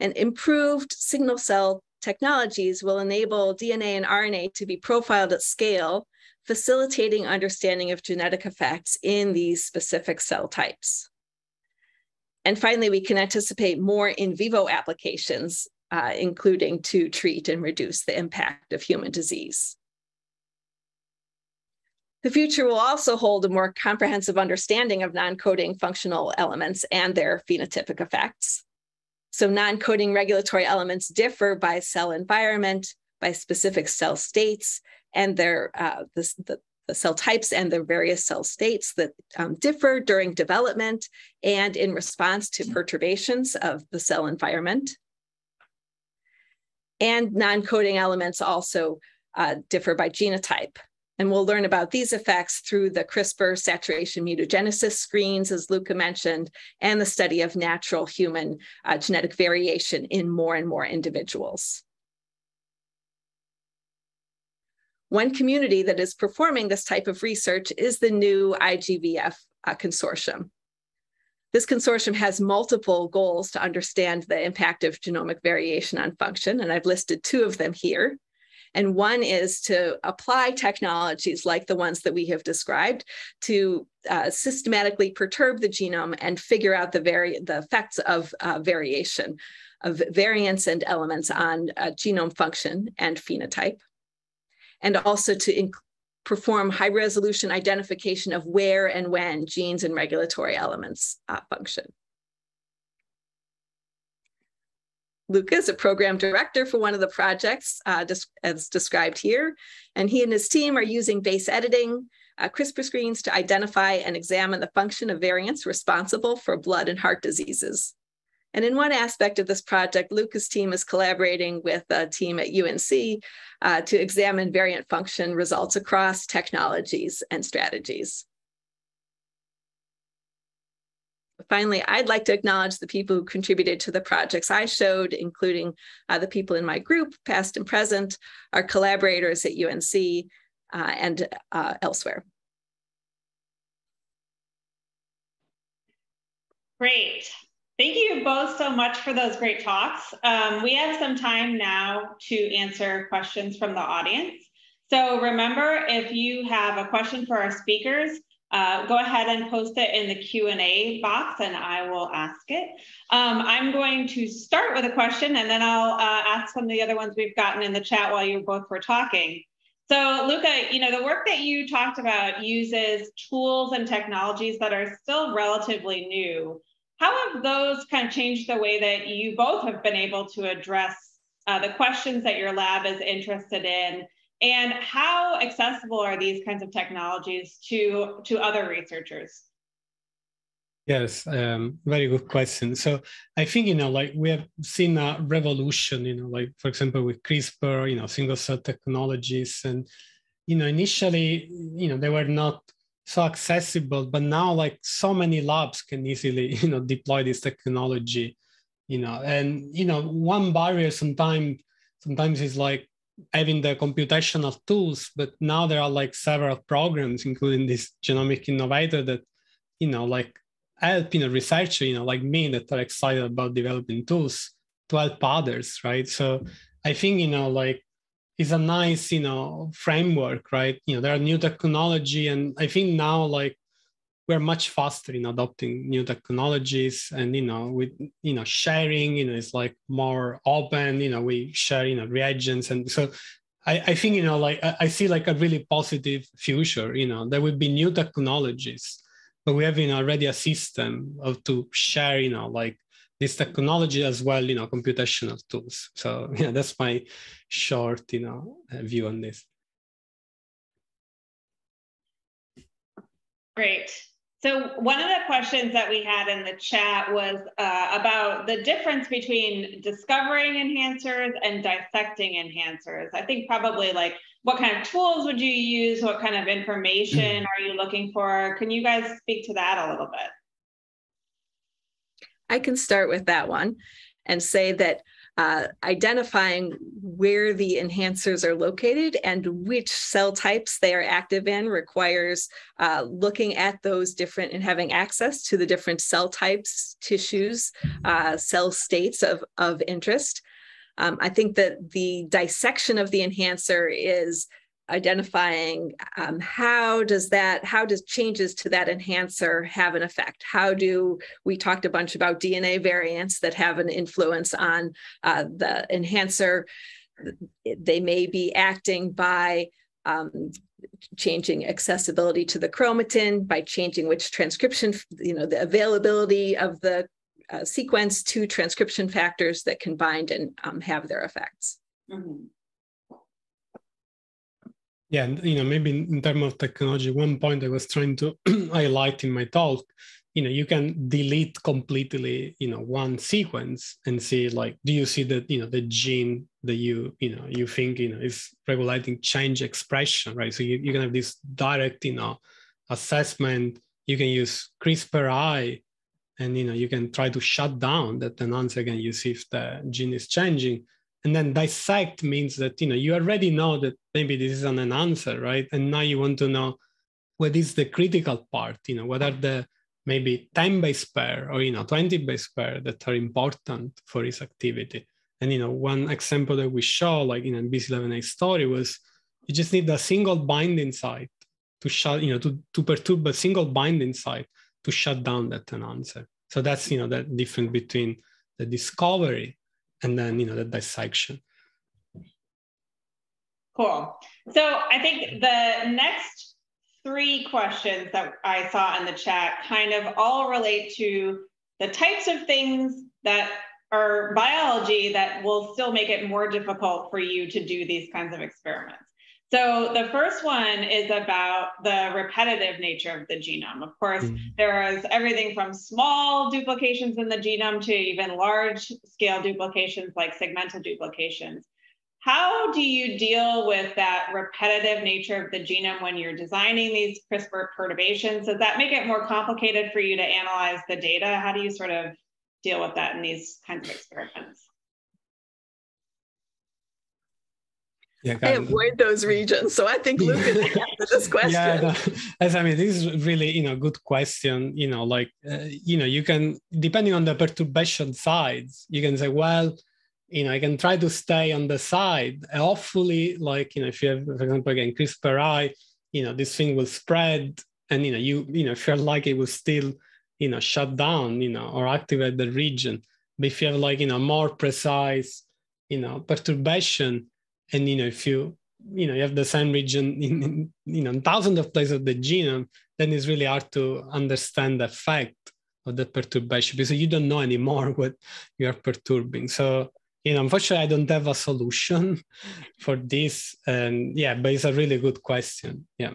And improved signal cell technologies will enable DNA and RNA to be profiled at scale, facilitating understanding of genetic effects in these specific cell types. And finally, we can anticipate more in vivo applications, uh, including to treat and reduce the impact of human disease. The future will also hold a more comprehensive understanding of non-coding functional elements and their phenotypic effects. So non-coding regulatory elements differ by cell environment, by specific cell states, and their uh, the, the, the, cell types and the various cell states that um, differ during development and in response to perturbations of the cell environment. And non-coding elements also uh, differ by genotype. And we'll learn about these effects through the CRISPR saturation mutagenesis screens, as Luca mentioned, and the study of natural human uh, genetic variation in more and more individuals. One community that is performing this type of research is the new IGVF uh, consortium. This consortium has multiple goals to understand the impact of genomic variation on function, and I've listed two of them here. And one is to apply technologies like the ones that we have described to uh, systematically perturb the genome and figure out the, vari- the effects of uh, variation, of variants and elements on uh, genome function and phenotype. And also to inc- perform high resolution identification of where and when genes and regulatory elements uh, function. Luca is a program director for one of the projects uh, as described here, and he and his team are using base editing, uh, CRISPR screens to identify and examine the function of variants responsible for blood and heart diseases. And in one aspect of this project, Luca's team is collaborating with a team at UNC uh, to examine variant function results across technologies and strategies. Finally, I'd like to acknowledge the people who contributed to the projects I showed, including uh, the people in my group, past and present, our collaborators at UNC, uh, and uh, elsewhere. Great. Thank you both so much for those great talks. Um, we have some time now to answer questions from the audience. So remember, if you have a question for our speakers, uh, go ahead and post it in the Q&A box and I will ask it. Um, I'm going to start with a question and then I'll uh, ask some of the other ones we've gotten in the chat while you both were talking. So Luca, you know, the work that you talked about uses tools and technologies that are still relatively new. How have those kind of changed the way that you both have been able to address uh, the questions that your lab is interested in and how accessible are these kinds of technologies to, to other researchers? Yes, um, very good question. So I think you know, like we have seen a revolution. You know, like for example with CRISPR, you know, single cell technologies, and you know, initially, you know, they were not so accessible, but now like so many labs can easily, you know, deploy this technology. You know, and you know, one barrier sometimes sometimes is like having the computational tools, but now there are like several programs, including this genomic innovator that, you know, like help, you know, researcher, you know, like me that are excited about developing tools to help others, right? So I think, you know, like it's a nice, you know, framework, right? You know, there are new technology and I think now like we're much faster in adopting new technologies and you know with you know sharing you know it's like more open you know we share you know reagents and so I, I think you know like I see like a really positive future you know there will be new technologies but we have you know already a system of to share you know like this technology as well you know computational tools so yeah that's my short you know view on this Great. So one of the questions that we had in the chat was uh, about the difference between discovering enhancers and dissecting enhancers. I think probably like what kind of tools would you use? What kind of information mm-hmm. are you looking for? Can you guys speak to that a little bit? I can start with that one and say that uh, identifying where the enhancers are located and which cell types they are active in requires uh, looking at those different and having access to the different cell types, tissues, uh, cell states of, of interest. Um, I think that the dissection of the enhancer is identifying um, how does that how does changes to that enhancer have an effect? How do we talked a bunch about dna variants that have an influence on uh, the enhancer. They may be acting by um, changing accessibility to the chromatin by changing which transcription you know the availability of the uh, sequence to transcription factors that can bind and um, have their effects. Mm-hmm. Yeah, and you know, maybe in terms of technology, one point I was trying to highlight in my talk, you know, you can delete completely, you know, one sequence and see like, do you see that, you know, the gene that you, you know, you think, you know, is regulating change expression, right? So you, you can have this direct, you know, assessment. You can use CRISPR-I and, you know, you can try to shut down that enhancer again, you see if the gene is changing and then dissect means that you know you already know that maybe this isn't an answer right? And now you want to know what is the critical part you know what are the maybe 10 base pair or you know 20 base pair that are important for this activity. And you know one example that we show like in BC11A story was you just need a single binding site to shut you know to, to perturb a single binding site to shut down that enhancer so that's you know that difference between the discovery and then you know the dissection. Cool. So i think the next three questions that i saw in the chat kind of all relate to the types of things that are biology that will still make it more difficult for you to do these kinds of experiments so the first one is about the repetitive nature of the genome. Of course, mm-hmm. there is everything from small duplications in the genome to even large scale duplications like segmental duplications. How do you deal with that repetitive nature of the genome when you're designing these CRISPR perturbations? Does that make it more complicated for you to analyze the data? How do you sort of deal with that in these kinds of experiments? Yeah, I avoid those regions. So I think Luke is answer this question. Yeah, no, as I mean, this is really you know good question. You know, like uh, you know, you can depending on the perturbation sides, you can say, well, you know, I can try to stay on the side. Hopefully, like you know, if you have, for example, again CRISPR-I, you know, this thing will spread, and you know, you you know, if you're like it will still you know shut down, you know, or activate the region. But if you have like you know more precise, you know, perturbation and you know if you you know you have the same region in, in you know thousands of places of the genome then it's really hard to understand the effect of the perturbation because you don't know anymore what you are perturbing. So you know unfortunately i don't have a solution for this. And yeah but it's a really good question. Yeah.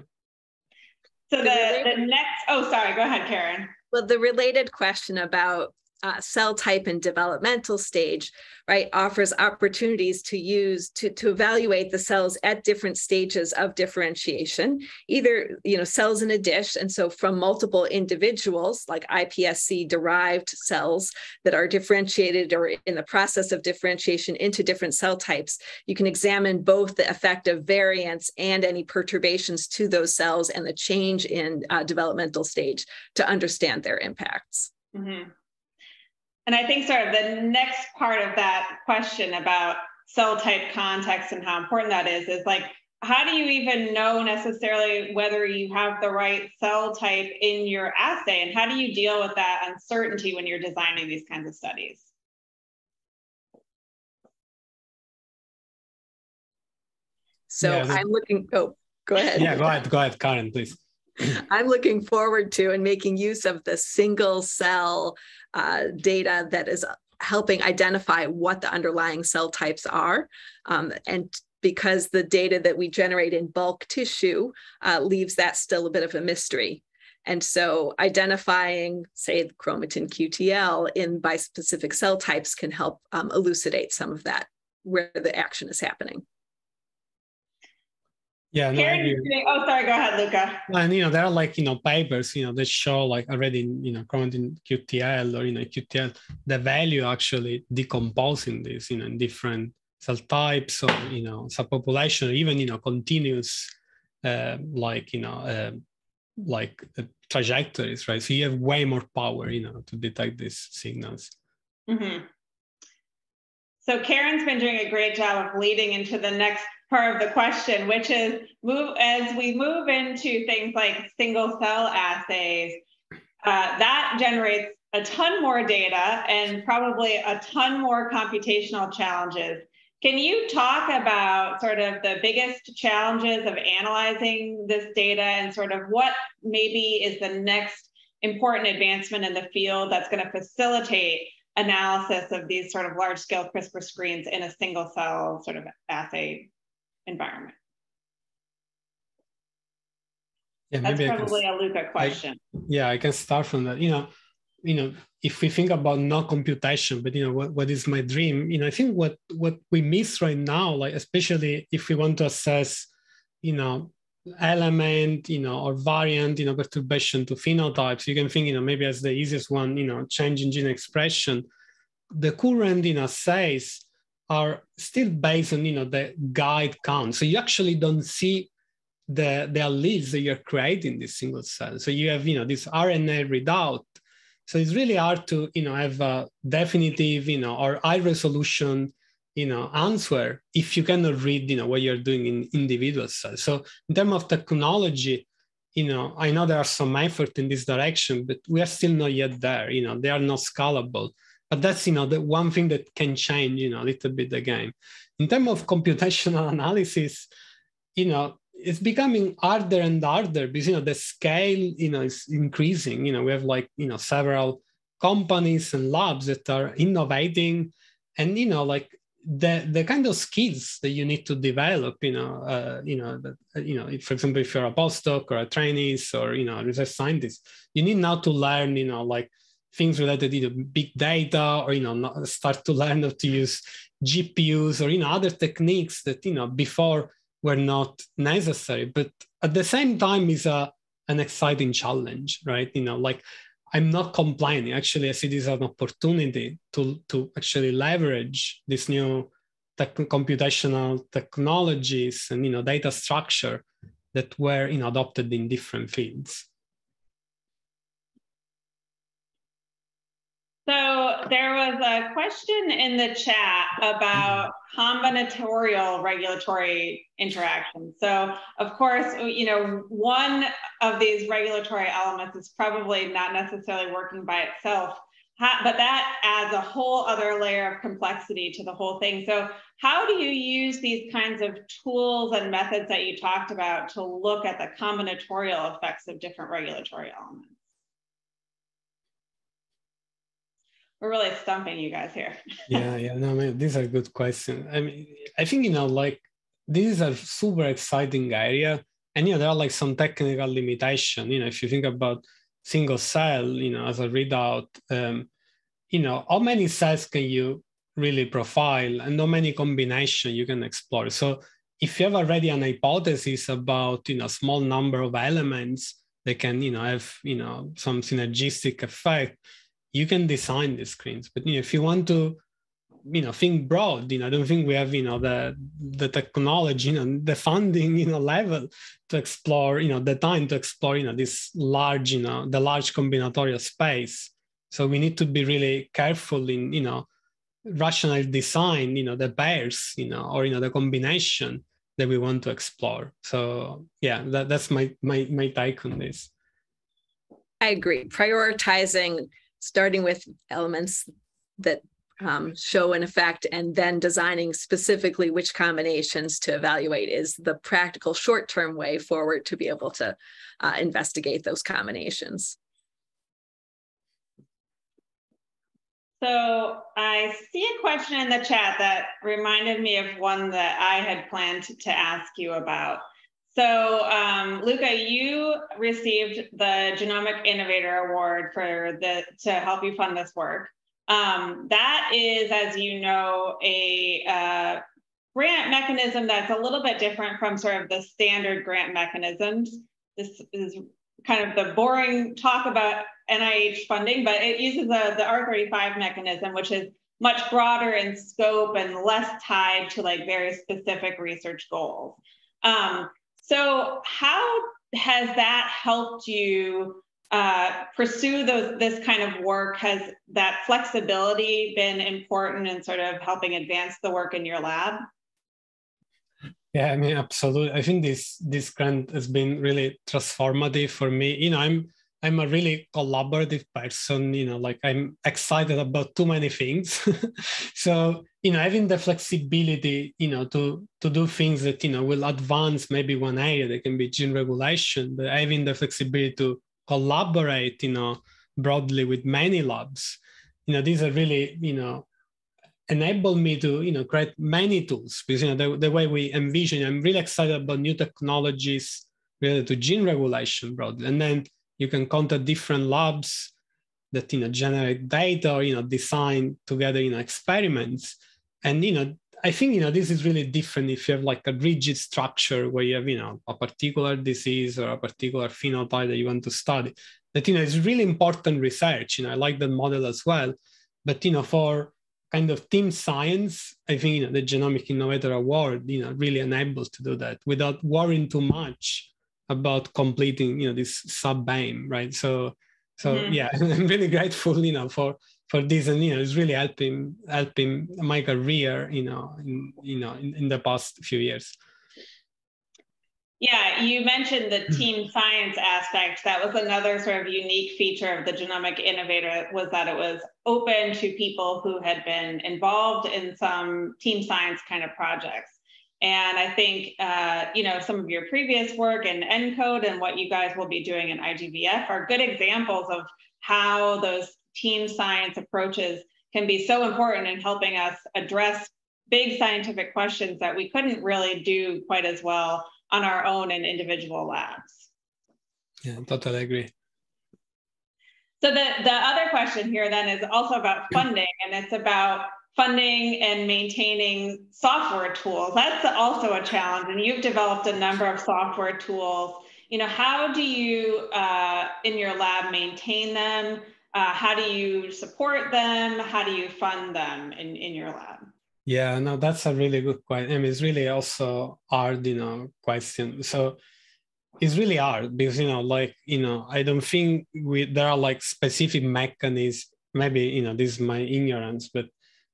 So the, the next oh sorry go ahead karen. Well the related question about uh, cell type and developmental stage, right, offers opportunities to use to, to evaluate the cells at different stages of differentiation, either, you know, cells in a dish. And so from multiple individuals, like iPSC derived cells that are differentiated or in the process of differentiation into different cell types, you can examine both the effect of variants and any perturbations to those cells and the change in uh, developmental stage to understand their impacts. Mm-hmm. And I think sort of the next part of that question about cell type context and how important that is is like how do you even know necessarily whether you have the right cell type in your assay? And how do you deal with that uncertainty when you're designing these kinds of studies? So yeah, i'm looking oh go ahead. Yeah go ahead go ahead karen please I'm looking forward to and making use of the single cell uh, data that is helping identify what the underlying cell types are. Um, and because the data that we generate in bulk tissue uh, leaves that still a bit of a mystery. And so identifying, say, the chromatin QTL in bispecific cell types can help um, elucidate some of that, where the action is happening. Yeah, no, oh, sorry. Go ahead, Luca. And you know, there are like you know papers, you know, that show like already you know chromatin QTL or you know QTL the value actually decomposing this, you know, in different cell types or you know subpopulation, or even you know continuous uh, like you know uh, like uh, trajectories, right? So you have way more power, you know, to detect these signals. Mm-hmm. So Karen's been doing a great job of leading into the next part of the question, which is move as we move into things like single cell assays, uh, that generates a ton more data and probably a ton more computational challenges. Can you talk about sort of the biggest challenges of analyzing this data and sort of what maybe is the next important advancement in the field that's going to facilitate analysis of these sort of large scale CRISPR screens in a single cell sort of assay environment? Yeah, That's probably can, a Luca question. I, yeah, I can start from that. You know, you know, if we think about not computation, but you know, what, what is my dream? You know, I think what what we miss right now, like especially if we want to assess, you know, element, you know, or variant, you know, perturbation to phenotypes, you can think, you know, maybe as the easiest one, you know, change in gene expression. The current, you know, says are still based on you know the guide count. So you actually don't see the the alleles that you're creating this single cell. So you have you know this RNA readout. So it's really hard to you know have a definitive you know or high resolution you know answer if you cannot read you know what you're doing in individual cells. So in terms of technology, you know I know there are some effort in this direction, but we are still not yet there. You know they are not scalable but that's you know the one thing that can change you know a little bit the game in terms of computational analysis you know it's becoming harder and harder because you know the scale you know is increasing you know we have like you know several companies and labs that are innovating and you know like the the kind of skills that you need to develop you know uh, you know that, uh, you know if, for example if you're a postdoc or a trainee or you know a research scientist you need now to learn you know like things related to big data or you know start to learn how to use gpus or you know other techniques that you know before were not necessary. But at the same time is a an exciting challenge right? You know like i'm not complaining. Actually i see this as an opportunity to to actually leverage this new tech, computational technologies and you know data structure that were you know adopted in different fields So there was a question in the chat about combinatorial regulatory interactions. So of course, you know, one of these regulatory elements is probably not necessarily working by itself, but that adds a whole other layer of complexity to the whole thing. So how do you use these kinds of tools and methods that you talked about to look at the combinatorial effects of different regulatory elements? We're really stumping you guys here. yeah, yeah. No, I mean, these are good questions. I mean, I think you know, like this is a super exciting area, and you know, there are like some technical limitation. You know, if you think about single cell, you know, as a readout, um, you know, how many cells can you really profile, and how many combination you can explore. So, if you have already an hypothesis about you know small number of elements that can you know have you know some synergistic effect you can design the screens. But you know, if you want to, you know, think broad, you know, I don't think we have, you know, the the technology, you know, the funding, you know, level to explore, you know, the time to explore, you know, this large, you know, the large combinatorial space. So we need to be really careful in, you know, rational design, you know, the pairs, you know, or you know, the combination that we want to explore. So yeah, that, that's my my my take on this. I agree. Prioritizing starting with elements that um, show an effect and then designing specifically which combinations to evaluate is the practical short-term way forward to be able to uh, investigate those combinations. So I see a question in the chat that reminded me of one that I had planned to ask you about. So, um, Luca, you received the Genomic Innovator Award for the to help you fund this work. Um, that is, as you know, a uh, grant mechanism that's a little bit different from sort of the standard grant mechanisms. This is kind of the boring talk about NIH funding, but it uses a, the R35 mechanism, which is much broader in scope and less tied to like very specific research goals. Um, so how has that helped you uh, pursue those this kind of work? Has that flexibility been important in sort of helping advance the work in your lab? Yeah, I mean, absolutely. I think this this grant has been really transformative for me. You know, I'm I'm a really collaborative person, you know, like I'm excited about too many things. so, you know, having the flexibility, you know, to to do things that, you know, will advance maybe one area that can be gene regulation, but having the flexibility to collaborate, you know, broadly with many labs, you know, these are really, you know, enable me to, you know, create many tools because, you know, the, the way we envision, I'm really excited about new technologies related to gene regulation broadly. And then you can contact different labs that you know generate data or you know design together you know experiments and you know i think you know this is really different if you have like a rigid structure where you have you know a particular disease or a particular phenotype that you want to study that you know is really important research you know i like that model as well but you know for kind of team science i think you know the genomic innovator award you know really enables to do that without worrying too much about completing you know this sub aim right so so mm-hmm. yeah i'm really grateful you know for for this and you know it's really helping helping my career you know in you know in, in the past few years yeah, you mentioned the hmm. team science aspect. That was another sort of unique feature of the Genomic Innovator was that it was open to people who had been involved in some team science kind of projects. And I think, uh, you know, some of your previous work in ENCODE and what you guys will be doing in IGVF are good examples of how those team science approaches can be so important in helping us address big scientific questions that we couldn't really do quite as well on our own in individual labs. Yeah, totally agree. So the, the other question here then is also about funding, and it's about funding and maintaining software tools. That's also a challenge. And you've developed a number of software tools. You know, how do you uh, in your lab maintain them? Uh, how do you support them? How do you fund them in, in your lab? Yeah, no, that's a really good question. I mean, it's really also hard, you know, question. So it's really hard because, you know, like, you know, I don't think we there are like specific mechanisms. Maybe, you know, this is my ignorance, but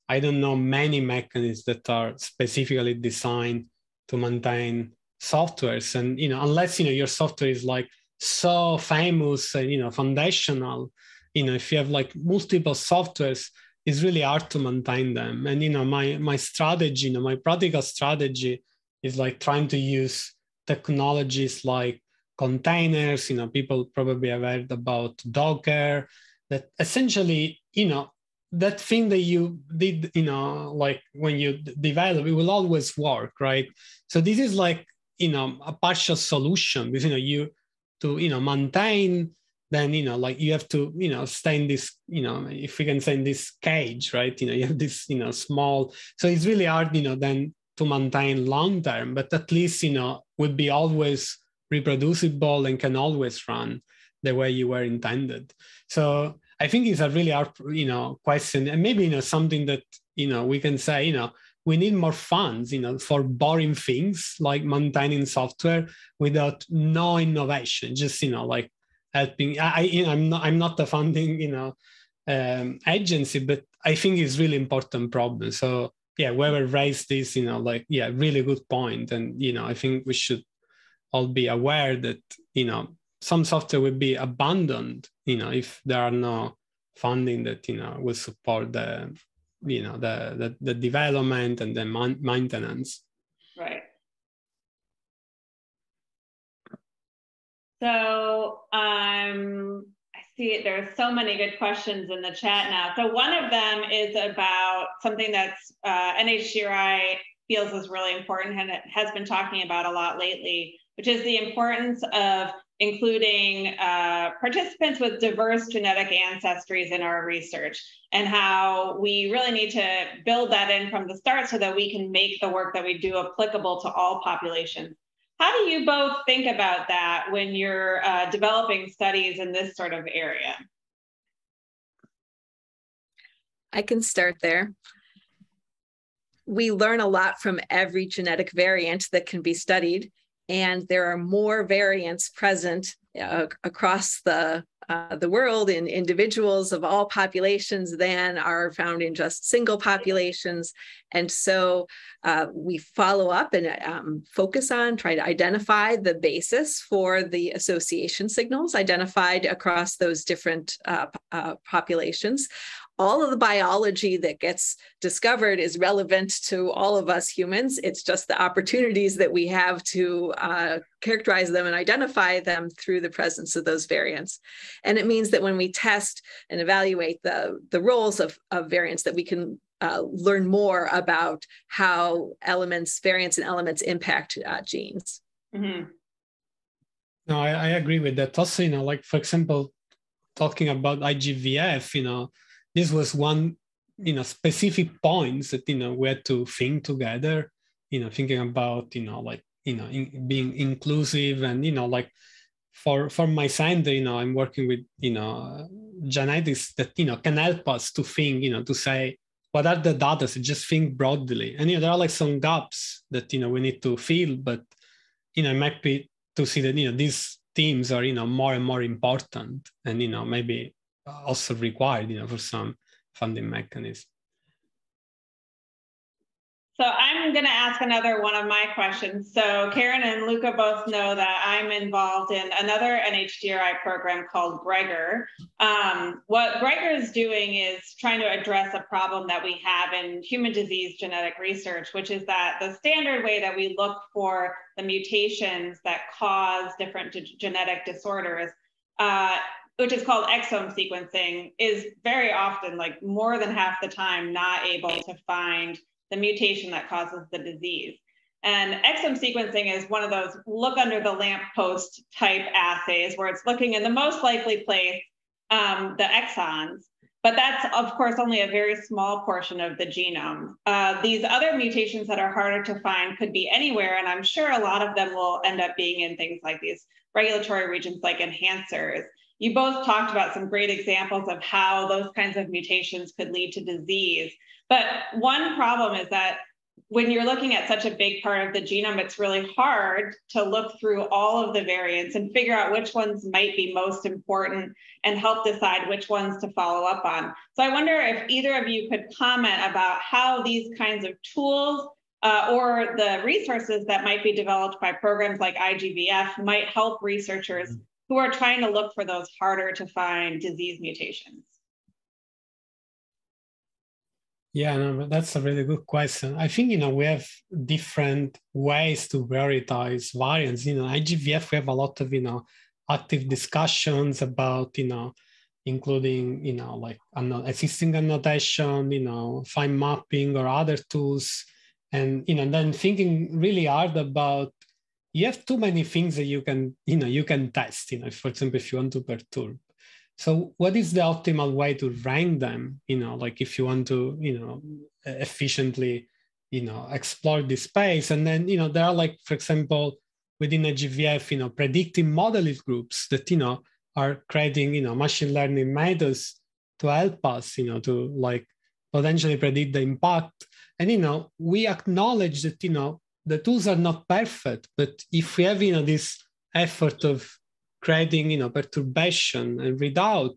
I don't know many mechanisms that are specifically designed to maintain softwares. And you know, unless you know your software is like so famous and you know foundational, you know, if you have like multiple softwares, it's really hard to maintain them. And you know, my my strategy, you know, my practical strategy is like trying to use technologies like containers. You know, people probably have heard about Docker that essentially, you know, that thing that you did, you know, like when you develop, it will always work, right? So this is like, you know, a partial solution because, you know, you to, you know, maintain, then, you know, like you have to, you know, stay in this, you know, if we can say in this cage, right? You know, you have this, you know, small, so it's really hard, you know, then to maintain long term, but at least, you know, would be always reproducible and can always run the way you were intended. So I think it's a really hard, you know, question, and maybe you know something that you know we can say, you know, we need more funds, you know, for boring things like maintaining software without no innovation. Just you know, like helping. I, know, I'm not, I'm not a funding, you know, um, agency, but I think it's really important problem. So yeah, whoever raised this, you know, like yeah, really good point, and you know, I think we should all be aware that you know some software will be abandoned you know if there are no funding that you know will support the you know the the, the development and the man- maintenance. Right. So um i see there are so many good questions in the chat now. So one of them is about something that's uh, nhgri feels is really important and has been talking about a lot lately which is the importance of including uh, participants with diverse genetic ancestries in our research, and how we really need to build that in from the start so that we can make the work that we do applicable to all populations. How do you both think about that when you're uh, developing studies in this sort of area? I can start there. We learn a lot from every genetic variant that can be studied and there are more variants present uh, across the uh, the world in individuals of all populations than are found in just single populations. And so uh, we follow up and um, focus on, try to identify the basis for the association signals identified across those different uh, uh, populations all of the biology that gets discovered is relevant to all of us humans. It's just the opportunities that we have to uh, characterize them and identify them through the presence of those variants. And it means that when we test and evaluate the, the roles of, of variants, that we can uh, learn more about how elements, variants and elements impact uh, genes. Mm-hmm. No, I, I agree with that. Also, you know, like for example, talking about IGVF, you know, this was one you know specific points that you know we had to think together you know thinking about you know like you know in, being inclusive and you know like for for my center you know i'm working with you know genetics that you know can help us to think you know to say what are the data so just think broadly and you know there are like some gaps that you know we need to fill but you know it might be to see that you know these teams are you know more and more important and you know maybe also required, you know, for some funding mechanism. So I'm going to ask another one of my questions. So Karen and Luca both know that I'm involved in another NHGRI program called GREGOR. Um, what GREGOR is doing is trying to address a problem that we have in human disease genetic research, which is that the standard way that we look for the mutations that cause different genetic disorders uh, which is called exome sequencing, is very often, like more than half the time, not able to find the mutation that causes the disease. And exome sequencing is one of those look under the lamppost type assays where it's looking in the most likely place, um, the exons. But that's, of course, only a very small portion of the genome. Uh, these other mutations that are harder to find could be anywhere, and I'm sure a lot of them will end up being in things like these regulatory regions like enhancers you both talked about some great examples of how those kinds of mutations could lead to disease. But one problem is that when you're looking at such a big part of the genome, it's really hard to look through all of the variants and figure out which ones might be most important and help decide which ones to follow up on. So I wonder if either of you could comment about how these kinds of tools uh, or the resources that might be developed by programs like IGVF might help researchers who are trying to look for those harder to find disease mutations? Yeah, no, that's a really good question. I think you know we have different ways to prioritize variants. You know, IGVF we have a lot of you know active discussions about you know including you know like existing annotation, you know, fine mapping or other tools, and you know then thinking really hard about you have too many things that you can you know you can test you know for example if you want to perturb so what is the optimal way to rank them you know like if you want to you know efficiently you know explore this space and then you know there are like for example within IGVF you know predictive modelist groups that you know are creating you know machine learning methods to help us you know to like potentially predict the impact and you know we acknowledge that you know the tools are not perfect, but if we have you know this effort of creating you know perturbation and without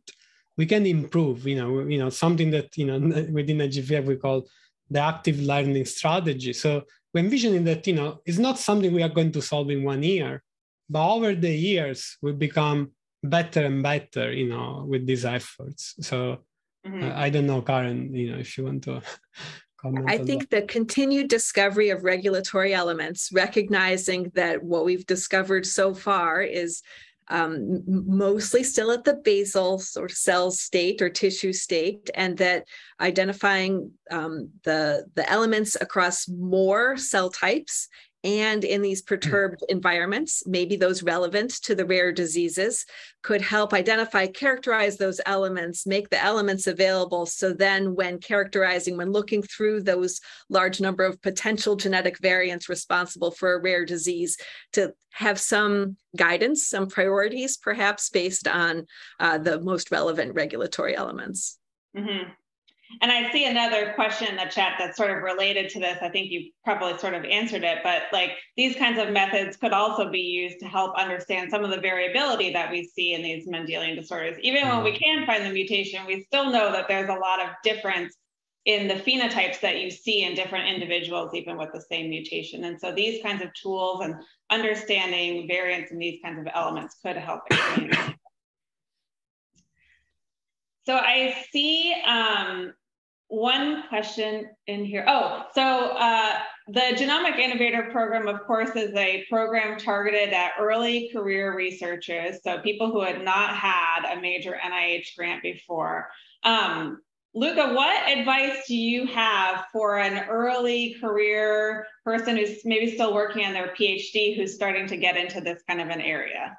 we can improve you know you know something that you know within IGVF we call the active learning strategy so we're envisioning that you know it's not something we are going to solve in one year but over the years we become better and better you know with these efforts so mm-hmm. uh, i don't know karen you know if you want to I think the continued discovery of regulatory elements, recognizing that what we've discovered so far is um, mostly still at the basal sort of cell state or tissue state, and that identifying um, the the elements across more cell types and in these perturbed environments, maybe those relevant to the rare diseases, could help identify, characterize those elements, make the elements available. So then, when characterizing, when looking through those large number of potential genetic variants responsible for a rare disease, to have some guidance, some priorities, perhaps based on uh, the most relevant regulatory elements. Mm-hmm. And I see another question in the chat that's sort of related to this. I think you probably sort of answered it, but like these kinds of methods could also be used to help understand some of the variability that we see in these Mendelian disorders. Even when we mm-hmm. can find the mutation, we still know that there's a lot of difference in the phenotypes that you see in different individuals, even with the same mutation. And so these kinds of tools and understanding variants in these kinds of elements could help explain so I see um, one question in here. Oh, so uh, the Genomic Innovator Program, of course, is a program targeted at early career researchers, so people who had not had a major NIH grant before. Um, Luca, what advice do you have for an early career person who's maybe still working on their PhD who's starting to get into this kind of an area?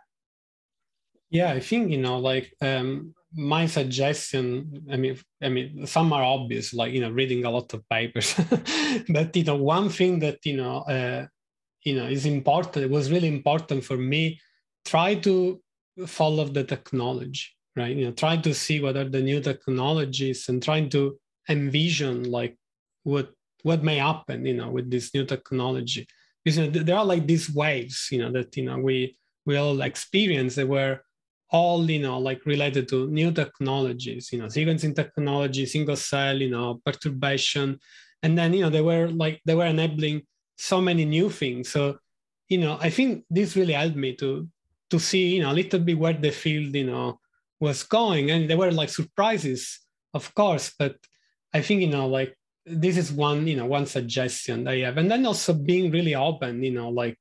Yeah, I think, you know, like um, my suggestion i mean i mean some are obvious like you know reading a lot of papers. But you know one thing that you know uh, you know is important it was really important for me try to follow the technology right? You know try to see what are the new technologies and trying to envision like what what may happen you know with this new technology. Because you know, there are like these waves you know that you know we we all experience that were all you know like related to new technologies you know sequencing technology single cell you know perturbation and then you know they were like they were enabling so many new things so you know i think this really helped me to to see you know a little bit where the field you know was going and there were like surprises of course but i think you know like this is one you know one suggestion i have and then also being really open you know like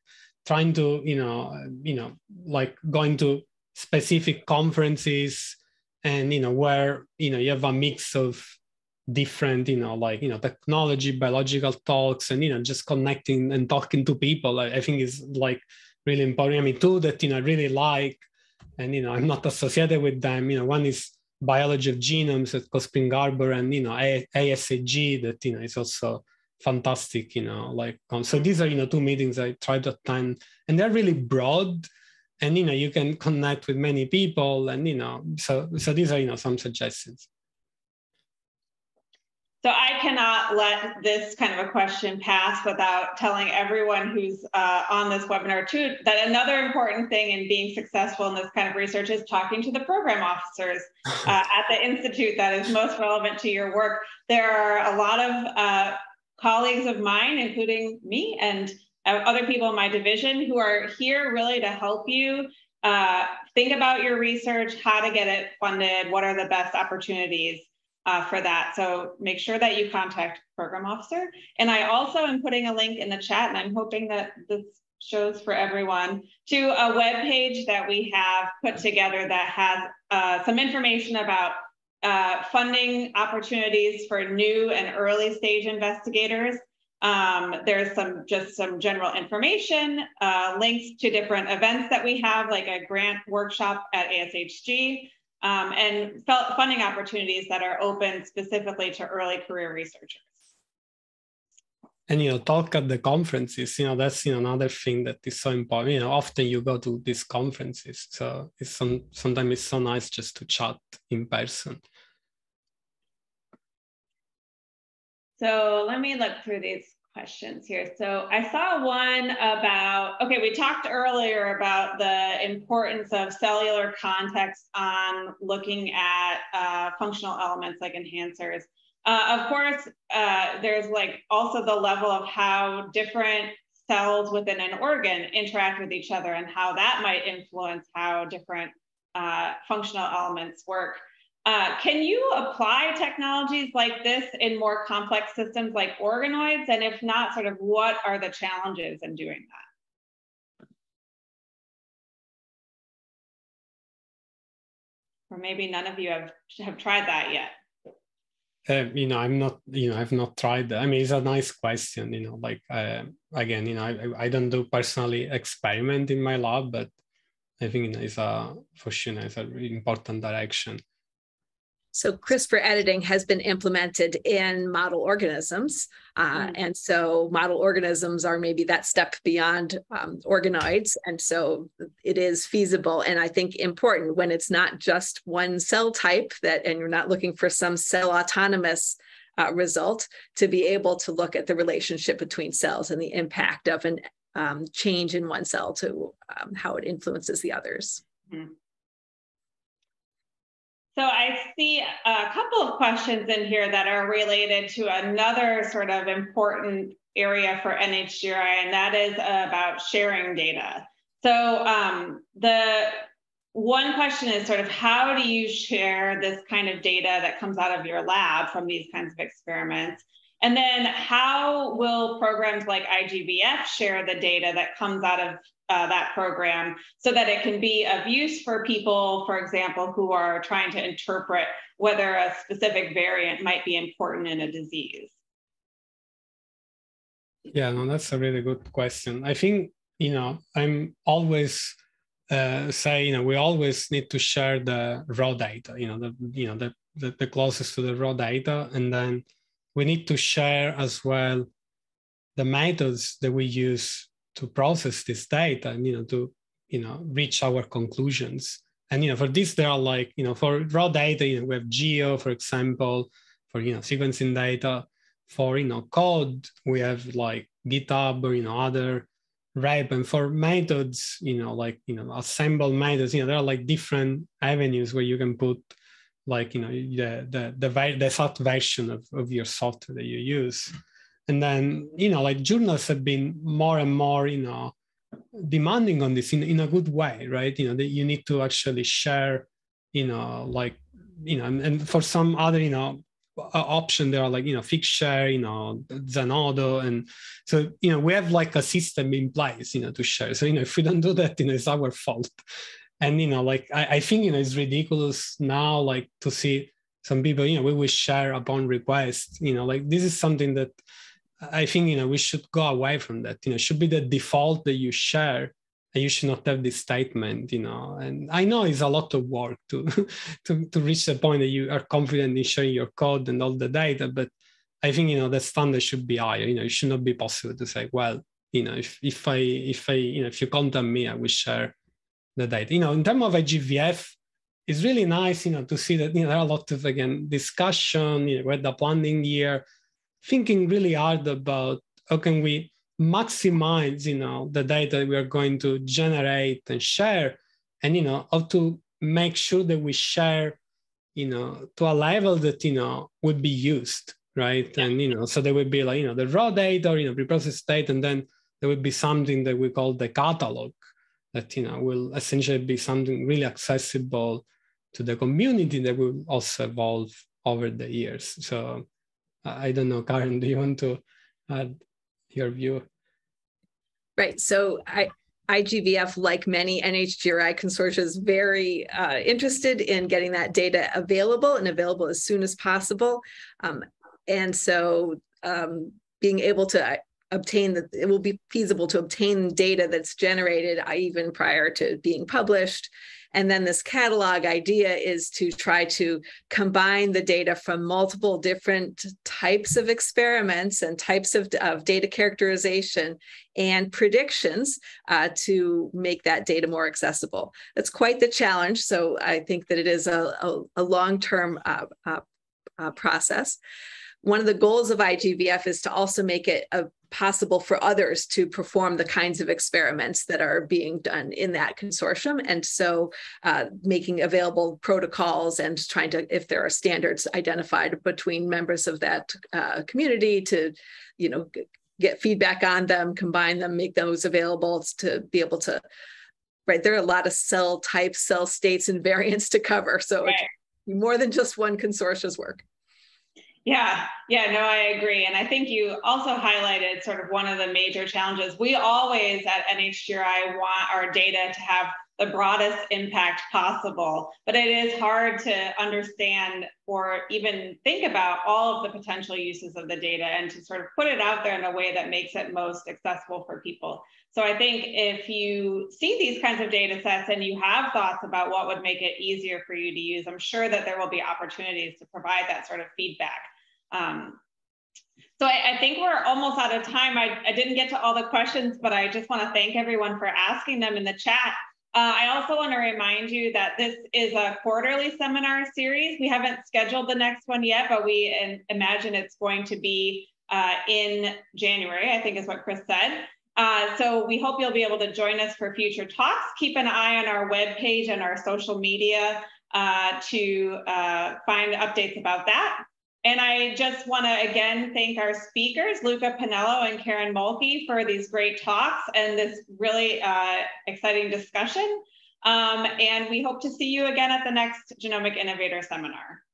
trying to you know you know like going to specific conferences and you know where you know you have a mix of different you know like you know technology biological talks and you know just connecting and talking to people i, I think is like really important i mean two that you know i really like and you know i'm not associated with them you know one is biology of genomes at Cold Spring Harbor and you know ASHG that you know is also fantastic you know like um, so these are you know two meetings i try to attend and they're really broad and you know you can connect with many people and you know so so these are you know some suggestions so I cannot let this kind of a question pass without telling everyone who's uh, on this webinar too that another important thing in being successful in this kind of research is talking to the program officers uh, at the institute that is most relevant to your work. There are a lot of uh, colleagues of mine, including me and other people in my division who are here really to help you uh, think about your research, how to get it funded, what are the best opportunities uh, for that. So make sure that you contact program officer. And I also am putting a link in the chat and I'm hoping that this shows for everyone to a web page that we have put together that has uh, some information about uh, funding opportunities for new and early stage investigators um, there's some just some general information, uh, links to different events that we have, like a grant workshop at ASHG, um, and funding opportunities that are open specifically to early career researchers. And you know, talk at the conferences. You know, that's you know another thing that is so important. You know, often you go to these conferences, so it's some sometimes it's so nice just to chat in person. So let me look through these questions here. So I saw one about, okay, we talked earlier about the importance of cellular context on looking at uh, functional elements like enhancers. Uh, of course, uh, there's like also the level of how different cells within an organ interact with each other and how that might influence how different uh, functional elements work. Uh, can you apply technologies like this in more complex systems like organoids? And if not, sort of what are the challenges in doing that? Or maybe none of you have, have tried that yet. uh, you know, I'm not, you know, I've not tried that. I mean, it's a nice question, you know, like, uh, again, you know, I, I don't do personally experiment in my lab, but I think you know, it's a, for sure, you know, it's important direction. So CRISPR editing has been implemented in model organisms. Uh, mm. And so model organisms are maybe that step beyond um, organoids. And so it is feasible and I think important when it's not just one cell type that, and you're not looking for some cell autonomous uh, result to be able to look at the relationship between cells and the impact of an um, change in one cell to um, how it influences the others. Mm. So I see a couple of questions in here that are related to another sort of important area for NHGRI, and that is about sharing data. So um, the one question is sort of how do you share this kind of data that comes out of your lab from these kinds of experiments? And then how will programs like IGVF share the data that comes out of uh, that program so that it can be of use for people, for example, who are trying to interpret whether a specific variant might be important in a disease? Yeah, no, that's a really good question. I think, you know, I'm always uh, you know, we always need to share the raw data, you know, the, you know, the, the, the closest to the raw data. And then we need to share as well the methods that we use to process this data and you know to you know reach our conclusions and you know for this there are like you know for raw data you know we have geo for example for you know sequencing data for you know code we have like github or you know other rep and for methods you know like you know assemble methods you know there are like different avenues where you can put like you know the the the, the soft version of, of your software that you use and then you know like journals have been more and more you know demanding on this in, in a good way right you know that you need to actually share you know like you know and, and for some other you know option there are like you know figshare you know zenodo and so you know we have like a system in place you know to share so you know if we don't do that you know it's our fault and you know like I, I think you know it's ridiculous now like to see some people you know we will share upon request you know like this is something that I think you know we should go away from that. You know, should be the default that you share, and you should not have this statement. You know, and I know it's a lot of work to to to reach the point that you are confident in sharing your code and all the data. But I think you know the standard should be higher. You know, it should not be possible to say, well, you know, if if I if I you know if you contact me, I will share the data. You know, in terms of IGVF, it's really nice, you know, to see that you know there are a lot of again discussion. You know, we're the planning year thinking really hard about how can we maximize you know the data we are going to generate and share and you know how to make sure that we share you know to a level that you know would be used right yeah. and you know so there would be like you know the raw data or you know preprocessed data and then there would be something that we call the catalog that you know will essentially be something really accessible to the community that will also evolve over the years so I don't know, Karen, do you want to add your view? Right. So I, IGVF, like many NHGRI consortia, is very uh, interested in getting that data available and available as soon as possible. Um, and so um, being able to uh, obtain that it will be feasible to obtain data that's generated even prior to being published and then this catalog idea is to try to combine the data from multiple different types of experiments and types of, of data characterization and predictions uh, to make that data more accessible. That's quite the challenge. So I think that it is a, a, a long-term uh, uh, uh process. One of the goals of IGVF is to also make it a possible for others to perform the kinds of experiments that are being done in that consortium. And so uh, making available protocols and trying to, if there are standards identified between members of that uh, community to, you know, get feedback on them, combine them, make those available to be able to, right, there are a lot of cell types, cell states and variants to cover. So right. more than just one consortium's work. Yeah, yeah, no, I agree. And I think you also highlighted sort of one of the major challenges. We always at NHGRI want our data to have the broadest impact possible. But it is hard to understand or even think about all of the potential uses of the data and to sort of put it out there in a way that makes it most accessible for people. So I think if you see these kinds of data sets and you have thoughts about what would make it easier for you to use, I'm sure that there will be opportunities to provide that sort of feedback. Um, so I, I, think we're almost out of time. I, I didn't get to all the questions, but I just want to thank everyone for asking them in the chat. Uh, I also want to remind you that this is a quarterly seminar series. We haven't scheduled the next one yet, but we in, imagine it's going to be uh, in January, I think is what Chris said. Uh, so we hope you'll be able to join us for future talks. Keep an eye on our webpage and our social media uh, to uh, find updates about that. And I just want to again thank our speakers, Luca Pinello and Karen Mohlke, for these great talks and this really uh, exciting discussion. Um, and we hope to see you again at the next Genomic Innovator Seminar.